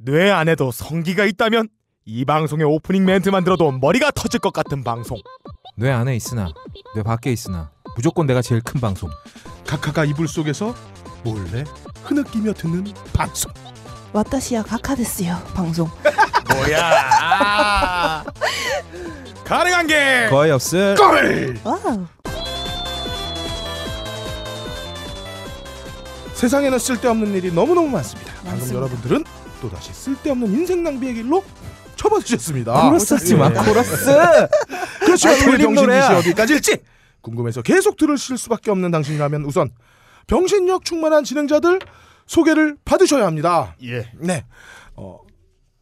뇌 안에도 성기가 있다면 이 방송의 오프닝 멘트만 들어도 머리가 터질 것 같은 방송. 뇌 안에 있으나 뇌 밖에 있으나 무조건 내가 제일 큰 방송. 카카가 이불 속에서 몰래 흐느끼며 듣는 방송. 와타시야 카카데스요 방송. 뭐야? 가능한 게 거의 없을 걸. 세상에는 쓸데없는 일이 너무너무 많습니다. 많습니다. 방금 여러분들은 또다시 쓸데없는 인생 낭비의 길로 접어드셨습니다. 코러스 하지 마. 예. 코러스. 그렇죠. 아, 우리 돌림 병신 노래야. 짓이 어디까지일지 궁금해서 계속 들으실 수밖에 없는 당신이라면 우선 병신력 충만한 진행자들 소개를 받으셔야 합니다. 예. 네. 어,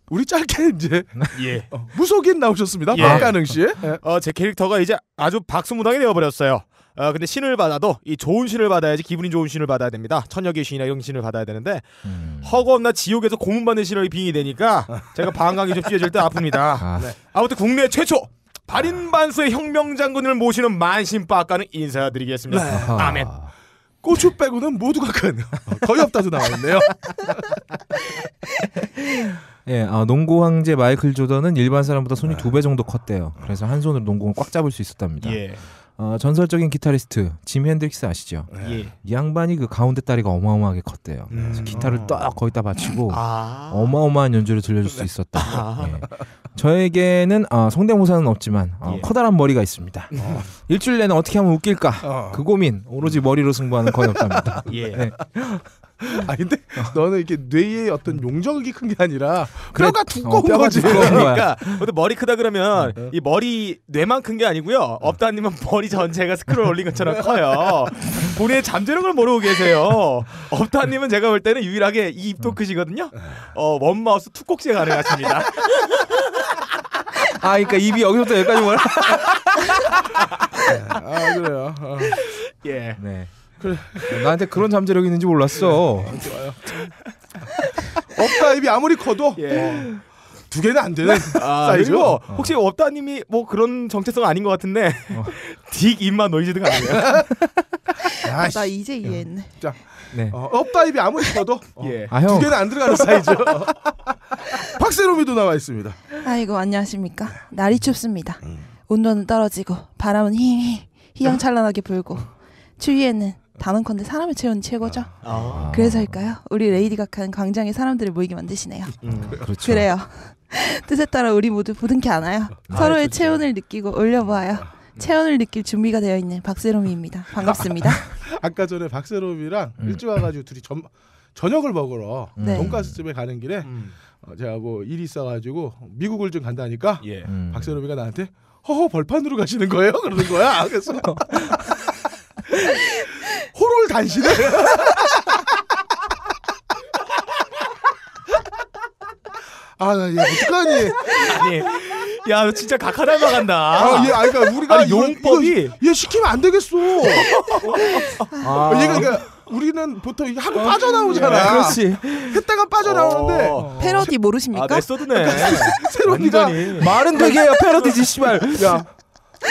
우리 짧게 이제 예. 어, 무속인 나오셨습니다. 예. 박가능 씨. 예. 어, 제 캐릭터가 이제 아주 박수무당이 되어버렸어요. 어, 근데 신을 받아도 이 좋은 신을 받아야지 기분이 좋은 신을 받아야 됩니다. 천녀의 신이나 이런 신을 받아야 되는데 음. 허겁나 지옥에서 고문받는 신을 빙이 되니까 제가 방광이 좀 찢어질 때 아픕니다. 아, 아무튼 국내 최초 발인반수의 혁명 장군을 모시는 만신빠까는 인사드리겠습니다. 아하. 아멘. 고추 빼고는 모두가 큰 거의 없다도 나와 있네요. 예, 아, 농구 황제 마이클 조던은 일반 사람보다 손이 두 배 정도 컸대요. 그래서 한 손으로 농구를 꽉 잡을 수 있었답니다. 예. 어, 전설적인 기타리스트 짐 핸드릭스 아시죠? 예. 이 양반이 그 가운데 다리가 어마어마하게 컸대요. 그래서 음. 기타를 딱 거기다 받치고 아. 어마어마한 연주를 들려줄 수 있었다. 아. 예. 저에게는 아, 성대모사는 없지만 어, 예. 커다란 머리가 있습니다. 일주일 내내 어떻게 하면 웃길까? 어. 그 고민 오로지 머리로 승부하는 거의 없답니다. 예. 네. 아 근데 너는 이렇게 뇌의 어떤 용적이 큰 게 아니라 그래, 뼈가 두꺼운 어, 뼈가 거지. 두꺼운. 그러니까 근데 머리 크다 그러면 이 머리 뇌만 큰 게 아니고요. 없다님은 머리 전체가 스크롤 올린 것처럼 커요. 본인의 잠재력을 모르고 계세요. 없다님은 제가 볼 때는 유일하게 이 입도 크시거든요. 어 원마우스 투콕제 가능하십니다. 아, 그러니까 입이 여기서부터 여기까지 몰라. 아 그래요. 어. 예. 네. 그래. 나한테 그런 잠재력 이 있는지 몰랐어. 없다 입이 아무리 커도 예. 두 개는 안 되는 아, 사이즈. 그리고 혹시 없다님이 뭐 그런 정체성 아닌 것 같은데 딕 입만 노이즈 등 아니에요? 아이씨. 나 이제 이해했네 네. 어, 없다 입이 아무리 커도 어, 예. 아, 두 형. 개는 안 들어가는 사이즈. 박세롬이도 나와 있습니다. 아이고 안녕하십니까 날이 춥습니다 온도는 떨어지고 바람은 휘휘 휘황찬란하게 불고 추위에는 단언컨대 사람을 채우는 최고죠 아. 그래서일까요 우리 레이디 각하는 광장에 사람들을 모이게 만드시네요 음. 그렇죠. 그래요 뜻에 따라 우리 모두 부둥켜 안아요 서로의 좋죠. 체온을 느끼고 올려보아요 체온을 느낄 준비가 되어 있는 박세롬이입니다 반갑습니다 아 까 전에 박세롬이랑 음. 일찍 와가지고 둘이 점, 저녁을 먹으러 네. 돈가스집에 가는 길에 음. 어, 제가 뭐 일이 있어가지고 미국을 좀 간다니까 예. 음. 박세롬이가 나한테 허허 벌판으로 가시는 거예요? 그러는 거야. 그래서 호롤 단신을 아나 얘 어떡하니? 아니, 야, 너 진짜 각하 닮아간다. 아, 얘 아니 그러니까 우리가 아니, 용법이- 이거 얘 시키면 안 되겠어. 아. 얘가 그러니까 우리는 보통 이게 하고 빠져나오잖아. 아, 그렇지. 했다가 빠져나오는데 어. 패러디 모르십니까? 아, 메소드네. 새로니가. 말은 되게 해요. 패러디지 씨발. 야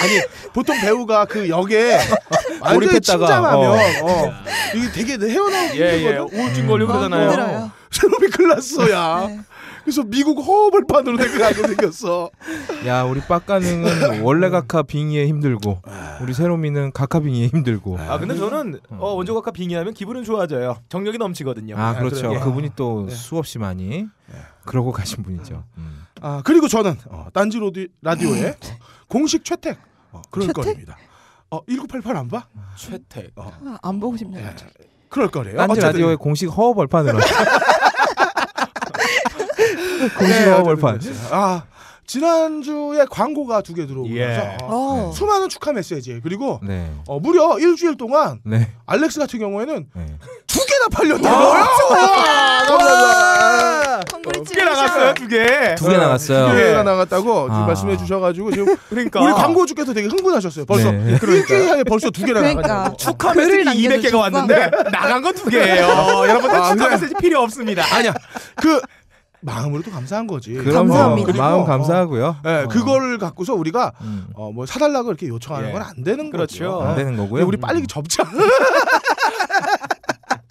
아니 보통 배우가 그 역에 완전히 몰입했다가, 침잠하면 어. 어. 이게 되게 헤어나오기 예, 예. 힘들거든. 우울증 걸리고 아, 그러잖아요. 힘들어요. 새롬이 클났어야. 네. 그래서 미국 허벌판으로 생각하게 생겼어. 야, 우리 빡가능은 원래 각하 빙의에 힘들고 우리 세롬이는 각하 빙의에 힘들고. 아, 근데 저는 어, 원조 각하 빙의하면 기분은 좋아져요. 정력이 넘치거든요. 아, 그렇죠. 그래요? 그분이 또 네. 수없이 많이 그러고 가신 분이죠. 음. 아 그리고 저는 어, 딴지 로디, 라디오의 어, 공식 최택 어, 그럴 최택? 거입니다. 어 1988 안 봐? 최택. 어, 아, 안 보고 싶네요. 예, 그럴 거래요. 딴지 어쨌든 라디오의 공식 허허 벌판으로. 공식 네, 허허 벌판. 아 지난주에 광고가 두 개 들어오고 예. 어. 수많은 축하 메시지 그리고 네. 어, 무려 일주일 동안 네. 알렉스 같은 경우에는 네. 두 개나 팔렸다고요. 감사합니다. 두개 나갔어요, 두 개. 두 개 나갔어요. 두 개가 나갔다고 지금 아. 말씀해 주셔가지고 지금 그러니까. 우리 광고주께서 되게 흥분하셨어요. 벌써 네. 일주일 사이에 벌써 두 개나 그러니까. 나갔다고. 축하 메시지 200개가 남겨주셨어. 왔는데 나간 건 두 개예요. 여러분들 아, 축하. 메시지 필요 없습니다. 아니야 그 마음으로도 감사한 거지. 그럼요. 감사합니다. 마음 그리고, 감사하고요. 네, 어. 그걸 갖고서 우리가 음. 어, 뭐 사달라고 이렇게 요청하는 예. 건안 되는 그렇죠. 거죠. 안 네. 되는 거고요. 우리 빨리 접자.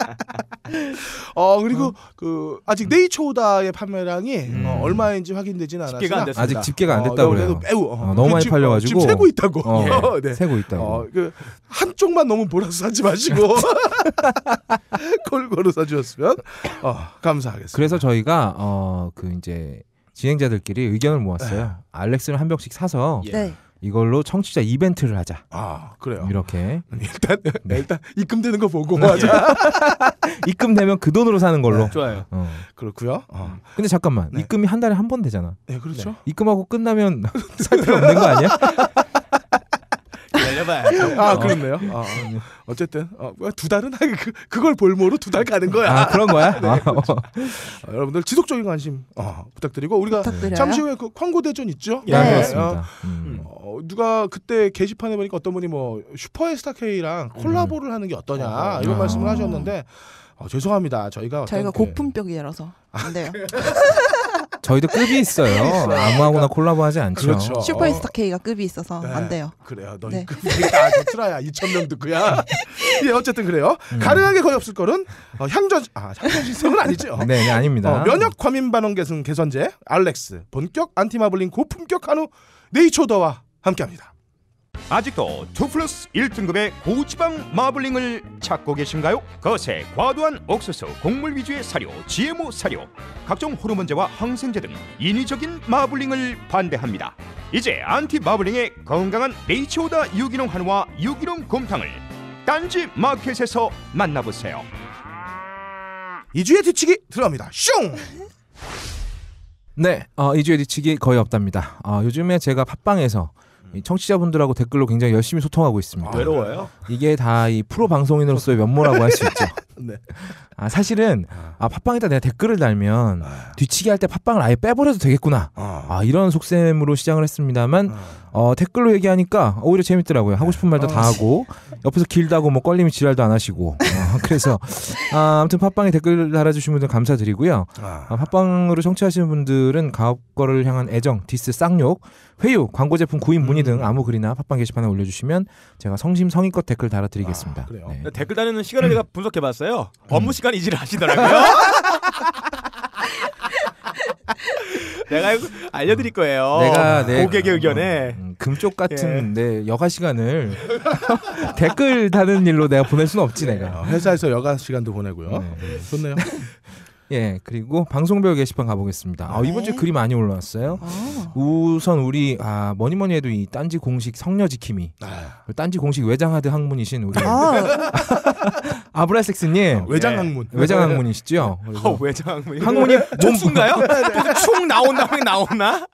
어 그리고 그 아직 네이처오다의 판매량이 음. 어, 얼마인지 않았으나 됐습니다. 아직 집계가 안 어, 됐다고 그래도 그래요. 매우 어, 어, 너무 많이 지금, 팔려가지고. 지금 세고 있다고. 어, 네. 세고 있다고. 어, 그 한쪽만 너무 몰아서 사지 마시고 골고루 사주셨으면 어, 감사하겠습니다. 그래서 저희가 어 그 이제 진행자들끼리 의견을 모았어요. 알렉스를 한 병씩 사서 예. 네. 이걸로 청취자 이벤트를 하자. 아 그래요. 이렇게 일단 네. 일단 입금되는 거 보고 하자. 입금되면 그 돈으로 사는 걸로. 좋아요. 어. 그렇고요. 어. 근데 잠깐만 네. 입금이 한 달에 한 번 되잖아. 네 그렇죠. 입금하고 끝나면 살 필요 없는 거 아니야? 열려봐요. 아 그렇네요. 어, 어. 어쨌든 어, 뭐야, 두 달은 그 그걸 볼모로 두 달 가는 거야. 아 그런 거야? 아, 어. 어, 여러분들 지속적인 관심 어, 부탁드리고 우리가 부탁드려요. 잠시 후에 그 광고 대전 있죠? 네, 네. 그렇습니다. 음. 어, 누가 그때 게시판에 보니까 어떤 분이 뭐 슈퍼스타 K랑 콜라보를 하는 게 어떠냐 어. 이런 아. 말씀을 하셨는데 어, 죄송합니다. 저희가 저희가 그- 고품격이라서 안 돼요. 저희도 급이 있어요. 아무하고나 콜라보하지 않죠. 그렇죠. 슈퍼스타 K가 급이 있어서 네. 안 돼요. 그래요. 너 네. 그러니까 좋더라야 2천 명 듣고야. 예, 어쨌든 그래요. 음. 가능하게 거의 없을 거는 어, 향전 아 향전 신성은 아니죠. 네, 네 아닙니다. 어, 면역 과민 반응 개선 개선제 알렉스 본격 안티마블링 고품격 한우 네이처더와 함께합니다. 아직도 2 플러스 1등급의 고지방 마블링을 찾고 계신가요? 거세, 과도한 옥수수, 곡물 위주의 사료, GMO 사료, 각종 호르몬제와 항생제 등 인위적인 마블링을 반대합니다. 이제 안티 마블링의 건강한 네이처오다 유기농 한우와 유기농 곰탕을 딴지 마켓에서 만나보세요. 2주의 뒤치기 들어갑니다. 슝! 네, 어, 이주에 뒤치기 거의 없답니다. 어, 요즘에 제가 팟빵에서 이 청취자분들하고 댓글로 굉장히 열심히 소통하고 있습니다. 아, 외로워요? 이게 다 이 프로 방송인으로서의 면모라고 할 수 있죠. 네. 아, 사실은 아, 팟빵에다 내가 댓글을 달면 아, 뒤치기 할 때 팟빵을 아예 빼버려도 되겠구나. 아, 아, 이런 속셈으로 시작을 했습니다만 아. 어, 댓글로 얘기하니까 오히려 재밌더라고요. 하고 싶은 말도 다 하고 옆에서 길다고 뭐 껄림이 지랄도 안 하시고 어, 그래서 아, 아무튼 팟빵에 댓글 달아주신 분들 감사드리고요. 아. 아, 팟빵으로 청취하시는 분들은 가업 거를 향한 애정, 디스, 쌍욕, 회유, 광고 제품 구입 문의 등 아무 글이나 팟빵 게시판에 올려주시면 제가 성심성의껏 댓글 달아드리겠습니다. 아, 그래요? 네. 댓글 다니는 시간을 제가 분석해봤어요. 업무 시간 이지를 하시더라고요. 내가 이거 알려드릴 거예요. 내가 내 고객의 의견에 음, 금쪽 같은 내 여가 시간을 댓글 다는 일로 내가 보낼 수는 없지 내가. 어, 회사에서 여가 시간도 보내고요. 네. 네, 좋네요. 예 그리고 방송별 게시판 가보겠습니다. 아, 이번 주에 네. 글이 많이 올라왔어요. 아, 우선 우리 아 뭐니 뭐니 해도 이 딴지 공식 성녀 지킴이 아, 딴지 공식 외장하드 학문이신 우리 아, 아브라섹스님 외장 네. 학문. 외장 학문이시죠? 그래서 어, 외장 학문이 학문이 총수인가요? 또충 나온다 고 나오나?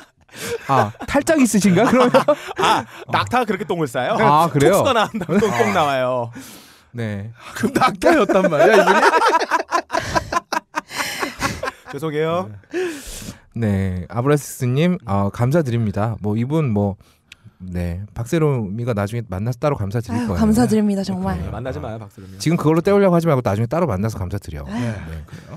아 탈짝 있으신가 그러면? 아 낙타가 그렇게 똥을 싸요? 아, 그래요? 촉수가 나온다고 똥똥 나와요. 네. 그럼 낙타였단 말이야 이분이. 죄송해요. 네, 아브라섹스님 아, 감사드립니다. 뭐 이분 뭐 네, 박세롬이가 나중에 만나서 따로 감사드릴 아유, 거예요. 감사드립니다 정말. 네, 만나지 마요 박수름이. 지금 그걸로 때우려고 하지 말고 나중에 따로 만나서 감사드려. 아유, 네.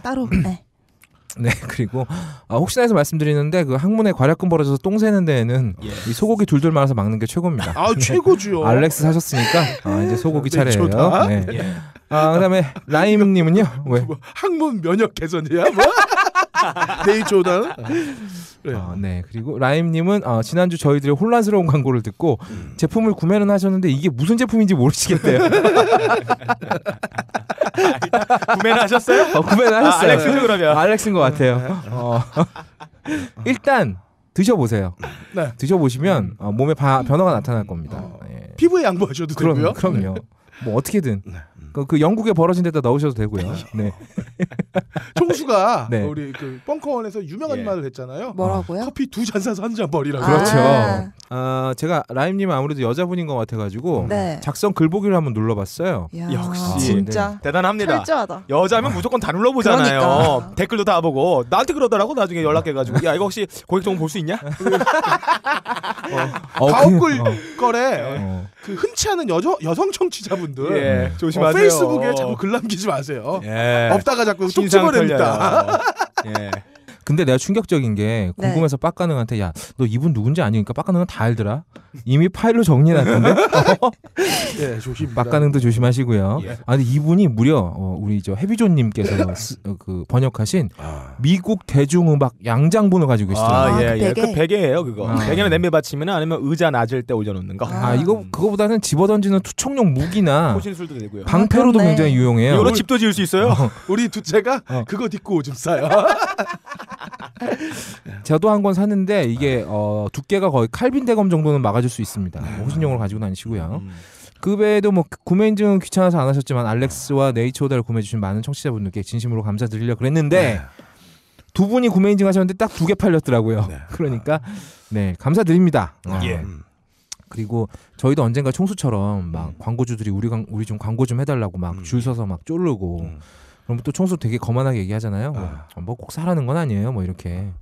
따로. 네. 네, 그리고 아, 혹시나 해서 말씀드리는데 그 항문에 과략근 벌어져서 똥 새는 데에는 예. 이 소고기 둘둘 말아서 막는 게 최고입니다. 아 최고죠. 알렉스 사셨으니까 아, 이제 소고기 네, 차례예요. 네. 예. 아, 그다음에 라임님은요. 왜? 뭐, 학문 면역 개선이야 뭐? 네이처오다는. 그래요. 아, 네. 그리고 라임님은 어, 지난주 저희들의 혼란스러운 광고를 듣고 음. 제품을 구매는 하셨는데 이게 무슨 제품인지 모르시겠대요. 구매를 하셨어요? 어, 구매는 아, 하셨어요. 알렉스죠 그러면. 알렉스인 것 같아요. 어. 일단 드셔보세요. 네. 드셔보시면 어, 몸에 바- 변화가 나타날 겁니다. 어. 예. 피부에 양보하셔도 그럼, 되고요. 그럼요. 뭐 어떻게든 네. 그, 그 영국에 벌어진 데다 넣으셔도 되고요. 네. 총수가 네. 우리 그 벙커원에서 유명한 예. 말을 했잖아요. 뭐라고요? 커피 두 잔 사서 한 잔 버리라고. 그렇죠. 아, 어, 제가 라임님은 아무래도 여자분인 것 같아가지고 네. 작성 글보기를 한번 눌러봤어요. 야, 역시. 진짜 대단합니다. 철저하다. 여자면 무조건 다 눌러보잖아요. 그러니까. 댓글도 다 보고 나한테 그러더라고 나중에 연락해가지고 야 이거 혹시 고객 정보 볼 수 있냐? 어, 가옥글 어, 거래 어. 그 흔치 않은 여저, 여성 청취자분들 예, 어, 조심하세요. 페이스북에 자꾸 글 남기지 마세요. 예. 없다가 자꾸 뚝 신상 집어냅니다. 털려요. 예. 근데 내가 충격적인 게 네. 궁금해서 빡가능한테 야 너 이분 누군지 아니니까 빡가능은 다 알더라. 이미 파일로 정리해놨던데. 예, 조심. 빡가능도 조심하시고요. 예. 아 근데 이분이 무려 어, 우리 저 해비존님께서 쓰- 어, 그 번역하신 아, 미국 대중음악 양장본을 가지고 있어요. 아, 아, 예, 그 예. 베개? 그 베개예요, 그거. 아. 베개는 냄비 받치면 아니면 의자 낮을 때 올려놓는 거. 아 이거 그거보다는 집어던지는 투척용 무기나 호신술도 되고요. 방패로도 아. 굉장히 유용해요. 이거로 집도 지을 수 있어요. 우리 두채가 어. 그거 딛고 오줌 싸요. 저도 한 권 샀는데 이게 어, 두께가 거의 칼빈 대검 정도는 막아줄 수 있습니다. 네. 뭐 호신용으로 가지고 다니시고요. 음. 그 외에도 뭐 구매 인증은 귀찮아서 안 하셨지만 알렉스와 네이처오다를 구매해 주신 많은 청취자분들께 진심으로 감사드리려 그랬는데 두 분이 구매 인증 하셨는데 딱 두 개 팔렸더라고요. 네. 그러니까 네 감사드립니다. 어. 예. 음. 그리고 저희도 언젠가 청수처럼 막 음. 광고주들이 우리 강- 우리 좀 광고 좀 해달라고 막 음. 줄 서서 막 쪼르고 음. 그럼 또 청수 되게 거만하게 얘기하잖아요. 아. 뭐꼭 사라는 건 아니에요. 뭐 이렇게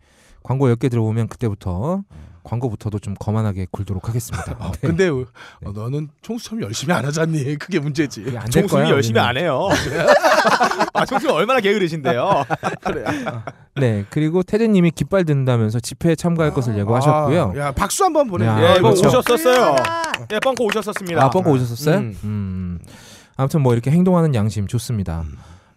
광고 10개 들어보면 그때부터 광고부터도 좀 거만하게 굴도록 하겠습니다. 어, 네. 근데 어, 너는 청수참 열심히 안 하잖니. 그게 문제지. 거야, 열심히 우리는. 안 해요. 아, 총수 얼마나 게으르신데요. 네, 그리고 태재님이 깃발 든다면서 집회에 참가할 것을 예고하셨고요. 아, 야 박수 한번 보내. 야, 예, 그렇죠. 오셨었어요. 예, 뻥코 오셨었습니다. 아, 뻥거 오셨었어요? 음. 음. 아무튼 뭐 이렇게 행동하는 양심 좋습니다.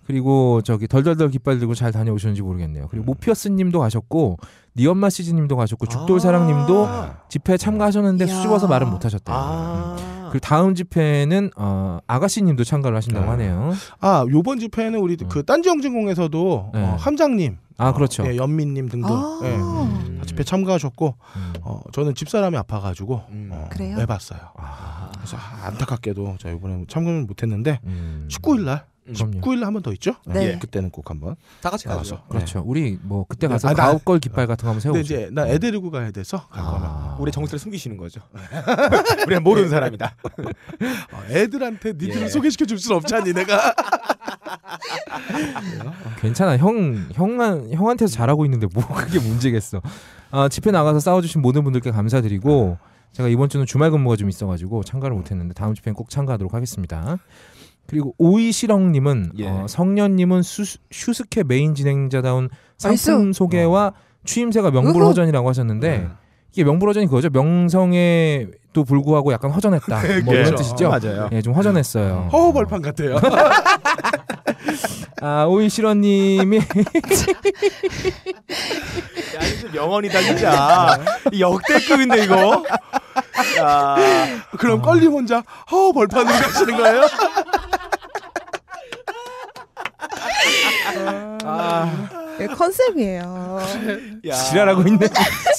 그리고 저기 덜덜덜 깃발 들고 잘 다녀오셨는지 모르겠네요. 그리고 모피어스님도 가셨고 니엄마 시즈님도 가셨고 죽돌사랑님도 집회에 참가하셨는데. 수줍어서 말은 못하셨대요. 아. 그리고 다음 집회는 어, 아가씨님도 참가를 하신다고 아. 하네요. 아 요번 집회는 우리 음. 그 딴지영진공에서도 네. 어, 함장님, 아 그렇죠. 예, 연민님 등등 아. 예, 음. 다 집회 참가하셨고 음. 어, 저는 집사람이 아파가지고 음. 어, 그래요? 내봤어요. 아, 그래서 안타깝게도 저 이번에 참가를 못했는데 음. 19일 날, 그럼요. 19일 날한번 더 있죠? 네. 예, 그때는 꼭 한번 다 같이. 가죠. 그렇죠. 우리 뭐 그때 가서 아, 나- 가옥걸 깃발 같은 거 한번 근데 세우죠. 이제 나 애 데리고 가야 돼서 갈 거면 아. 우리 정체를 숨기시는 거죠. 우리는 모르는 사람이다. 어, 애들한테 니들을 예. 소개시켜 줄 순 없잖니 내가. 괜찮아 형 형한 형한테서 잘하고 있는데 뭐 그게 문제겠어. 아 집회 나가서 싸워주신 모든 분들께 감사드리고 제가 이번 주는 주말 근무가 좀 있어가지고 참가를 못했는데 다음 집회는 꼭 참가하도록 하겠습니다. 그리고 오이시렁님은 예. 어, 성년님은 수, 슈스케 메인 진행자다운. 상품 소개와 취임새가 명불허전이라고 하셨는데 이게 명불허전이 그거죠. 명성에도 불구하고 약간 허전했다. 뭐 이런 그렇죠. 뜻이죠. 맞아요. 예, 좀 허전했어요. 허허벌판 같아요. 아 오이시렁님이 야, 진짜 명언이다 진짜. 이 역대급인데 이거. 야, 그럼 껄림 혼자 허허벌판으로 가시는 거예요? 이게 컨셉이에요. 야. 지랄하고 있네.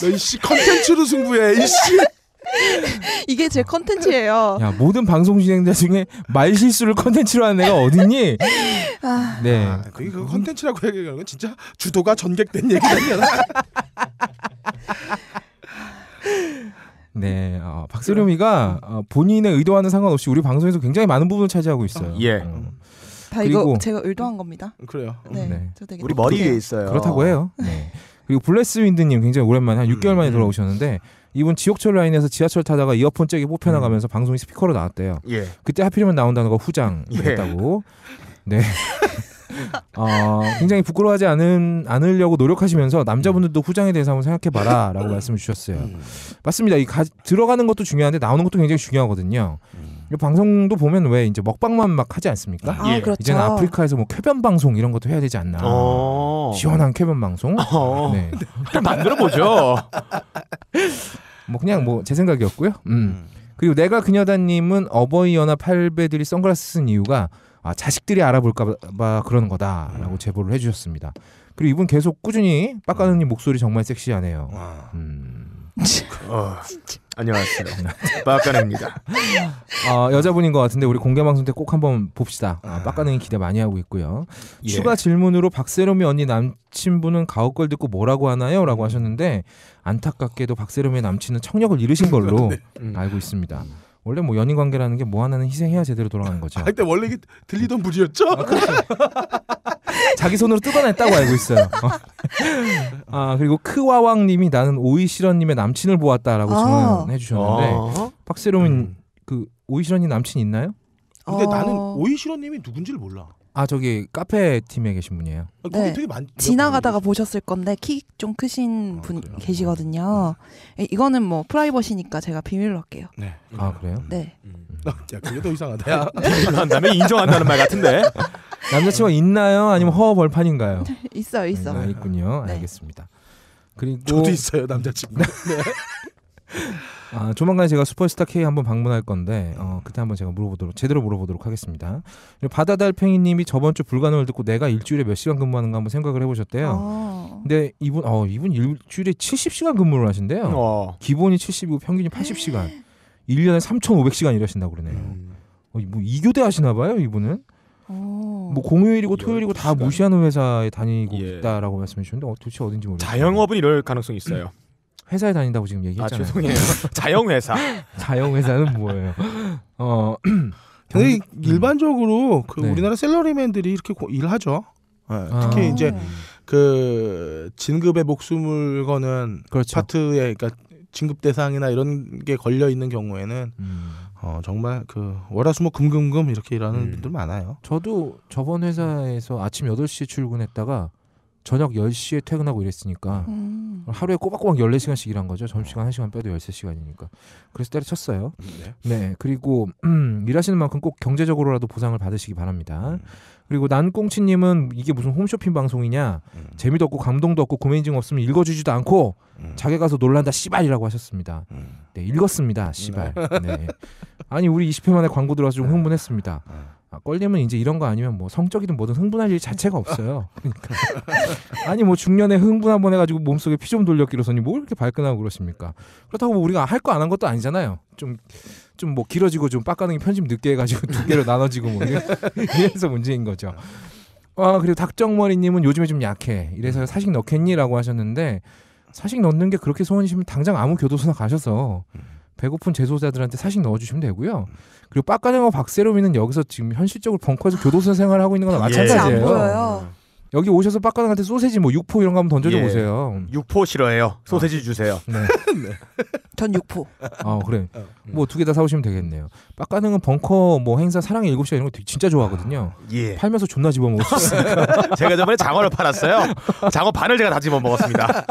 너 이씨 컨텐츠로 승부해. 이씨. 이게 제 컨텐츠예요. 야 모든 방송 진행자 중에 말 실수를 컨텐츠로 하는 애가 어딨니? 아, 네. 아, 그게 그 컨텐츠라고 얘기하는 건 진짜 주도가 전객된 얘기잖아. 네. 어, 박세롬이가 어, 본인의 의도와는 상관없이 우리 방송에서 굉장히 많은 부분을 차지하고 있어요. 예. 어, 다 이거 그리고- 제가 의도한 겁니다. 그래요. 네, 네. 저 되게 우리 머리. 위에 있어요. 그렇다고 해요. 네. 그리고 블레스 윈드님 굉장히 오랜만에 한 6개월 만에 음. 돌아오셨는데 이분 지옥철 라인에서 지하철 타다가 이어폰 잭이 뽑혀 나가면서 방송이 스피커로 나왔대요. 예. 그때 하필이면 나온 단어가 예. 후장이었다고. 네. 어, 굉장히 부끄러워하지 않은 않으려고 노력하시면서 남자분들도 후장에 대해서 한번 생각해봐라라고 말씀을 주셨어요. 음. 맞습니다. 이 가, 들어가는 것도 중요한데 나오는 것도 굉장히 중요하거든요. 이 방송도 보면 왜 이제 먹방만 막 하지 않습니까? 아, 예. 그렇죠. 이제는 아프리카에서 뭐 쾌변 방송 이런 것도 해야 되지 않나. 어. 시원한 쾌변 방송. 어. 네. 좀 만들어 보죠. 뭐 그냥 뭐 제 생각이었고요. 음. 그리고 내가 그녀다님은 어버이 연합 팔배들이 선글라스 쓴 이유가 아, 자식들이 알아볼까봐 그러는 거다라고 제보를 해주셨습니다. 그리고 이분 계속 꾸준히 빡가능님 목소리 정말 섹시하네요. 아. 음. 어. 안녕하세요. 빠까입니다 어, 여자분인 것 같은데 우리 공개 방송 때 꼭 한번 봅시다. 아, 아. 빡가능이 기대 많이 하고 있고요. 예. 추가 질문으로 박세롬이 언니 남친분은 가옥걸 듣고 뭐라고 하나요?라고 하셨는데 안타깝게도 박세롬의 남친은 청력을 잃으신 걸로 음. 알고 있습니다. 원래 뭐 연인 관계라는 게 뭐 하나는 희생해야 제대로 돌아가는 거죠. 아, 근데 원래 이게 들리던 불이었죠? 자기 손으로 뜯어냈다고 알고 있어요. 어. 아 그리고 크와왕님이 나는 오이시런님의 남친을 보았다라고 아. 증언해 주셨는데 어. 박세롬은 음. 그 오이시런님 남친 있나요? 근데 어. 나는 오이시로님이 누군지를 몰라. 아 저기 카페 팀에 계신 분이에요. 아, 거기 네. 되게 많. 지나가다가 보셨을 건데 키 좀 크신 아, 분 그래요? 계시거든요. 이- 이거는 뭐 프라이버시니까 제가 비밀로 할게요. 네. 아 그래요? 네. 야 그게 더 이상하다. 야. 비밀로 한 다음에 인정한다는 말 같은데. 남자친구가 있나요? 아니면 허 벌판인가요? 있어요, 있어. 아, 있군요. 네. 알겠습니다. 그리고 저도 있어요 남자친구. 네. 아, 조만간 제가 슈퍼스타 K 한번 방문할 건데 어, 그때 한번 제가 물어보도록 제대로 물어보도록 하겠습니다. 바다달팽이님이 저번 주 불가능을 듣고 내가 일주일에 몇 시간 근무하는가 한번 생각을 해보셨대요. 어. 근데 이분 어 이분 일주일에 70시간 근무를 하신대요. 어. 기본이 70이고 평균이 80시간. 1년에 3,500시간 일하신다고 그러네요. 음. 어, 뭐 이교대 하시나 봐요, 이분은. 어. 뭐 공휴일이고 토요일이고 다 12시간. 무시하는 회사에 다니고 예. 있다라고 말씀해 주셨는데 어, 도대체 어딘지 모르겠어요. 자영업은 이럴 가능성이 있어요. 회사에 다닌다고 지금 아 얘기했잖아요. 죄송해요. 자영회사. 자영 회사는 뭐예요? 어 근데 경- 일반적으로 그 네. 우리나라 샐러리맨들이 이렇게 고- 일하죠. 네, 아. 특히 어. 이제 그 진급에 목숨을 거는 그렇죠. 파트에 그러니까 진급 대상이나 이런 게 걸려 있는 경우에는 음. 어, 정말 그 월화수목 금금금 이렇게 일하는 음. 분들 많아요. 저도 저번 회사에서 아침 8시에 출근했다가 저녁 10시에 퇴근하고 이랬으니까 음. 하루에 꼬박꼬박 14시간씩 일한 거죠. 점심시간 1시간 빼도 13시간이니까. 그래서 때려쳤어요. 네. 네. 그리고 음, 일하시는 만큼 꼭 경제적으로라도 보상을 받으시기 바랍니다. 그리고 난꽁치 님은 이게 무슨 홈쇼핑 방송이냐? 음. 재미도 없고 감동도 없고 고민 인증 없으면 읽어 주지도 않고 음. 자기 가서 놀란다 씨발이라고 하셨습니다. 음. 네, 읽었습니다. 씨발. 네. 아니 우리 20회 만에 광고 들어와서 좀 흥분했습니다. 아, 껄림은 이제 이런 거 아니면 뭐 성적이든 뭐든 흥분할 일 자체가 없어요. 그러니까 아니 뭐 중년에 흥분 한번 해가지고 몸속에 피 좀 돌렸기로서니 뭘 이렇게 발끈하고 그러십니까? 그렇다고 뭐 우리가 할 거 안 한 것도 아니잖아요. 좀 좀 뭐 길어지고 좀 빡가능이 편집 늦게 해가지고 두 개로 나눠지고 뭐 이래- 이래서 문제인 거죠. 아 그리고 닭정머리님은 요즘에 좀 약해. 이래서 사식 넣겠니라고 하셨는데 사식 넣는 게 그렇게 소원이시면 당장 아무 교도소나 가셔서 배고픈 재소자들한테 사식 넣어주시면 되고요. 그리고 빡가능하고 박세롬이는 여기서 지금 현실적으로 벙커에서 교도소 생활을 하고 있는 거나 예. 마찬가지예요. 보여요. 여기 오셔서 빡가능한테 소세지 뭐 육포 이런 거 한번 던져줘 예. 보세요. 육포 싫어해요. 소세지 주세요. 네. 전 육포. 아 그래. 뭐 두 개 다 사오시면 되겠네요. 빡가능은 벙커 뭐 행사 사랑의 일곱 시간 이런 거 진짜 좋아하거든요. 예. 팔면서 존나 집어먹을 수 있어요. 제가 저번에 장어를 팔았어요. 장어 반을 제가 다 집어 먹었습니다.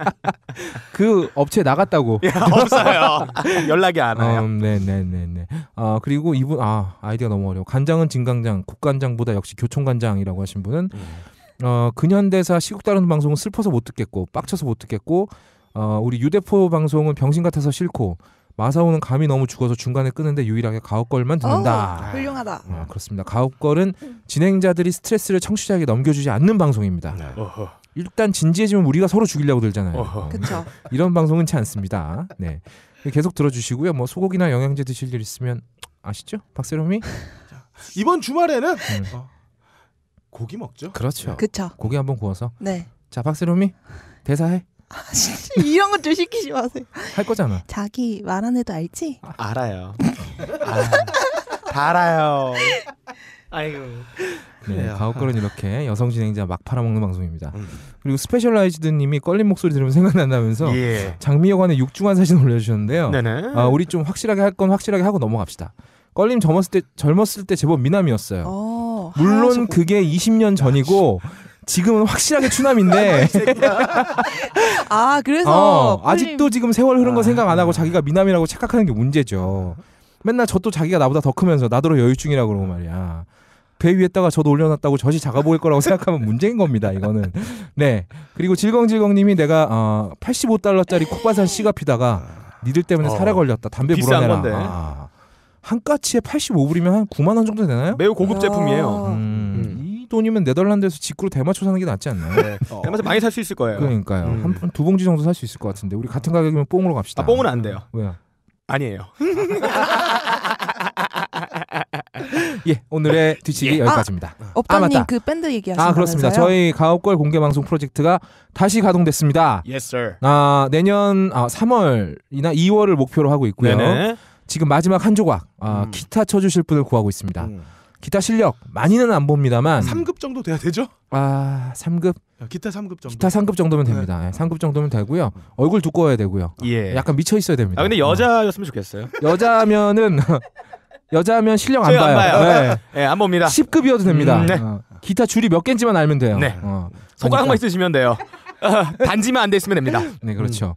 그 업체 나갔다고. 예, 없어요. 연락이 안 와요. 음, 네네네네. 아 그리고 이분 아 아이디가 너무 어려워. 간장은 진간장, 국간장보다 역시 교총간장이라고 하신 분은 어 근현대사 시국 다루는 방송은 슬퍼서 못 듣겠고 빡쳐서 못 듣겠고 어 우리 유대포 방송은 병신 같아서 싫고 마사오는 감이 너무 죽어서 중간에 끄는데 유일하게 가옥걸만 듣는다. 어, 훌륭하다. 아, 그렇습니다. 가옥걸은 진행자들이 스트레스를 청취자에게 넘겨주지 않는 방송입니다. 네. 일단 진지해지면 우리가 서로 죽이려고 들잖아요. 그쵸. 이런 방송은 치 않습니다. 네. 계속 들어주시고요. 뭐 소고기나 영양제 드실 일 있으면 아시죠? 박세롬이? 이번 주말에는 음. 어, 고기 먹죠. 그렇죠. 그쵸. 고기 한번 구워서. 네. 자, 박세롬이 대사해. 이런 것 좀 시키지 마세요. 할 거잖아. 자기 말 안 해도 알지? 알아요. 아, 다 알아요. 아이고. 네. 가옥걸은 이렇게 여성 진행자 막 팔아먹는 방송입니다. 음. 그리고 스페셜라이즈드님이 꼴린 목소리 들으면 생각난다면서 예. 장미여관의 육중한 사진 올려주셨는데요. 네네. 아, 우리 좀 확실하게 할 건 확실하게 하고 넘어갑시다. 껄림 젊었을 때 젊었을 때 제법 미남이었어요. 어. 물론 하얗시고. 그게 20년 전이고 지금은 확실하게 추남인데 아 그래서 어, 아직도 지금 세월 흐른 거 아. 생각 안 하고 자기가 미남이라고 착각하는 게 문제죠. 맨날 저 또 자기가 나보다 더 크면서 나더러 여유증이라고 그러고 말이야. 배 위에다가 저도 올려놨다고 젖이 작아 보일 거라고 생각하면 문제인 겁니다. 이거는. 네. 그리고 질겅질겅님이 내가 어, 85달러짜리 콧바산 씨가 피다가 니들 때문에 어. 살에 걸렸다. 담배. 건데. 아, 한 까치에 85불이면 한 9만 원 정도 되나요? 매우 고급 야. 제품이에요. 음, 돈이면 네덜란드에서 직구로 대마초 사는 게 낫지 않나요? 네. 어. 그러면서 많이 살 수 있을 거예요. 그러니까요. 음. 한두 봉지 정도 살 수 있을 것 같은데 우리 같은 가격이면 뽕으로 갑시다. 아, 뽕은 안 돼요. 왜요? 아니에요. 예, 오늘의 뒤치기 예. 여기까지입니다. 아, 업다님 맞다. 그 밴드 얘기하시는 아, 그렇습니다. 저희 가옥걸 공개 방송 프로젝트가 다시 가동됐습니다. Yes, sir. 아, 내년 아, 3월이나 2월을 목표로 하고 있고요. 네네. 지금 마지막 한 조각 아, 음. 기타 쳐주실 분을 구하고 있습니다. 음. 기타 실력 많이는 안 봅니다만 3급 정도 돼야 되죠? 아 3급 기타 3급 정도. 기타 3급 정도면 됩니다. 예, 3급 정도면 되고요. 얼굴 두꺼워야 되고요. 예. 약간 미쳐 있어야 됩니다. 아 근데 어. 여자였으면 좋겠어요. 여자면은 여자면 실력 안 봐요. 안 봐요. 네. 예, 안 봅니다. 10급이어도 됩니다. 음, 네. 어, 기타 줄이 몇 개인지만 알면 돼요. 네. 어, 손가락만 그러니까- 있으시면 돼요. 아, 단지만 안 돼 있으면 됩니다. 네, 그렇죠.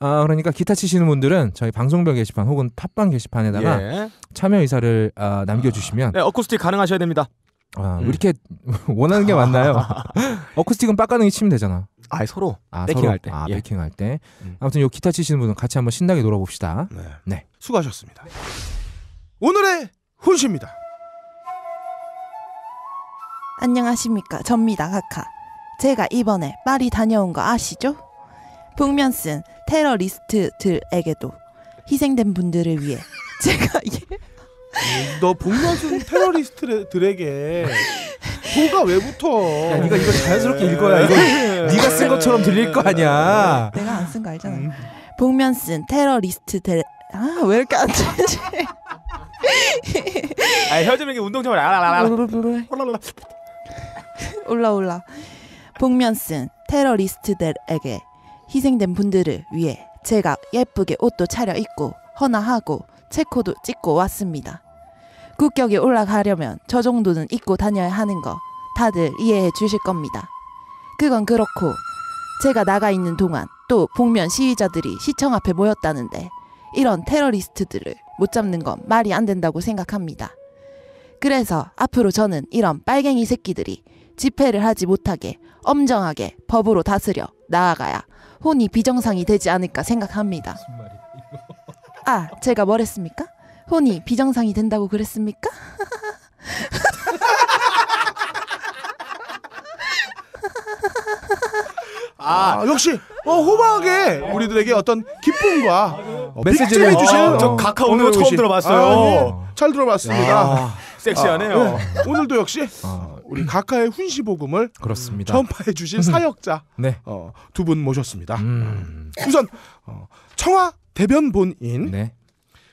아, 그러니까 기타 치시는 분들은 저희 방송별 게시판 혹은 팟빵 게시판에다가 예. 참여 의사를 아, 남겨주시면 네, 어쿠스틱 가능하셔야 됩니다. 아, 음. 이렇게 원하는 게 맞나요? 어쿠스틱은 빡가능이 치면 되잖아. 아, 서로. 아, 서로, 때. 아, 예. 베킹할 때. 음. 아무튼 요 기타 치시는 분은 같이 한번 신나게 놀아봅시다. 네. 네. 수고하셨습니다. 오늘의 훈시입니다. 안녕하십니까 접니다 카카 제가 이번에 파리 다녀온 거 아시죠? 북면 쓴 테러리스트들에게도 희생된 분들을 위해 제가 예, 너 북면순 테러리스트들에게 도가 왜 붙어? 야, 네가 이거 자연스럽게 읽어야 이거 네가 쓴 것처럼 들릴 거 아니야. 내가 안 쓴 거 알잖아 북면 쓴 테러리스트들 아 왜 이렇게 안 되지 아, 혀좀이게 운동처럼 알아라라. 올라 올라 복면 쓴 테러리스트들에게 희생된 분들을 위해 제가 예쁘게 옷도 차려입고 헌화하고 체코도 찍고 왔습니다. 국격이 올라가려면 저 정도는 입고 다녀야 하는 거 다들 이해해 주실 겁니다. 그건 그렇고 제가 나가 있는 동안 또 복면 시위자들이 시청 앞에 모였다는데 이런 테러리스트들을 못 잡는 건 말이 안 된다고 생각합니다. 그래서 앞으로 저는 이런 빨갱이 새끼들이 집회를 하지 못하게 엄정하게 법으로 다스려 나아가야 혼이 비정상이 되지 않을까 생각합니다. 아, 제가 뭐랬습니까? 혼이 비정상이 된다고 그랬습니까? 아, 역시 어, 호방하게 우리들에게 어떤 기쁨과 어, 메시지를 빅잼해 주시는 어, 저 카카 오늘 오늘 처음 오신- 들어봤어요. 아, 예. 잘 들어봤습니다. 아, 섹시하네요. 아, 네. 오늘도 역시 어, 우리 각하의 훈시 복음을 그렇습니다. 전파해 주실 사역자 네. 어, 두 분 모셨습니다. 음. 우선 어, 청와 대변 본인 네.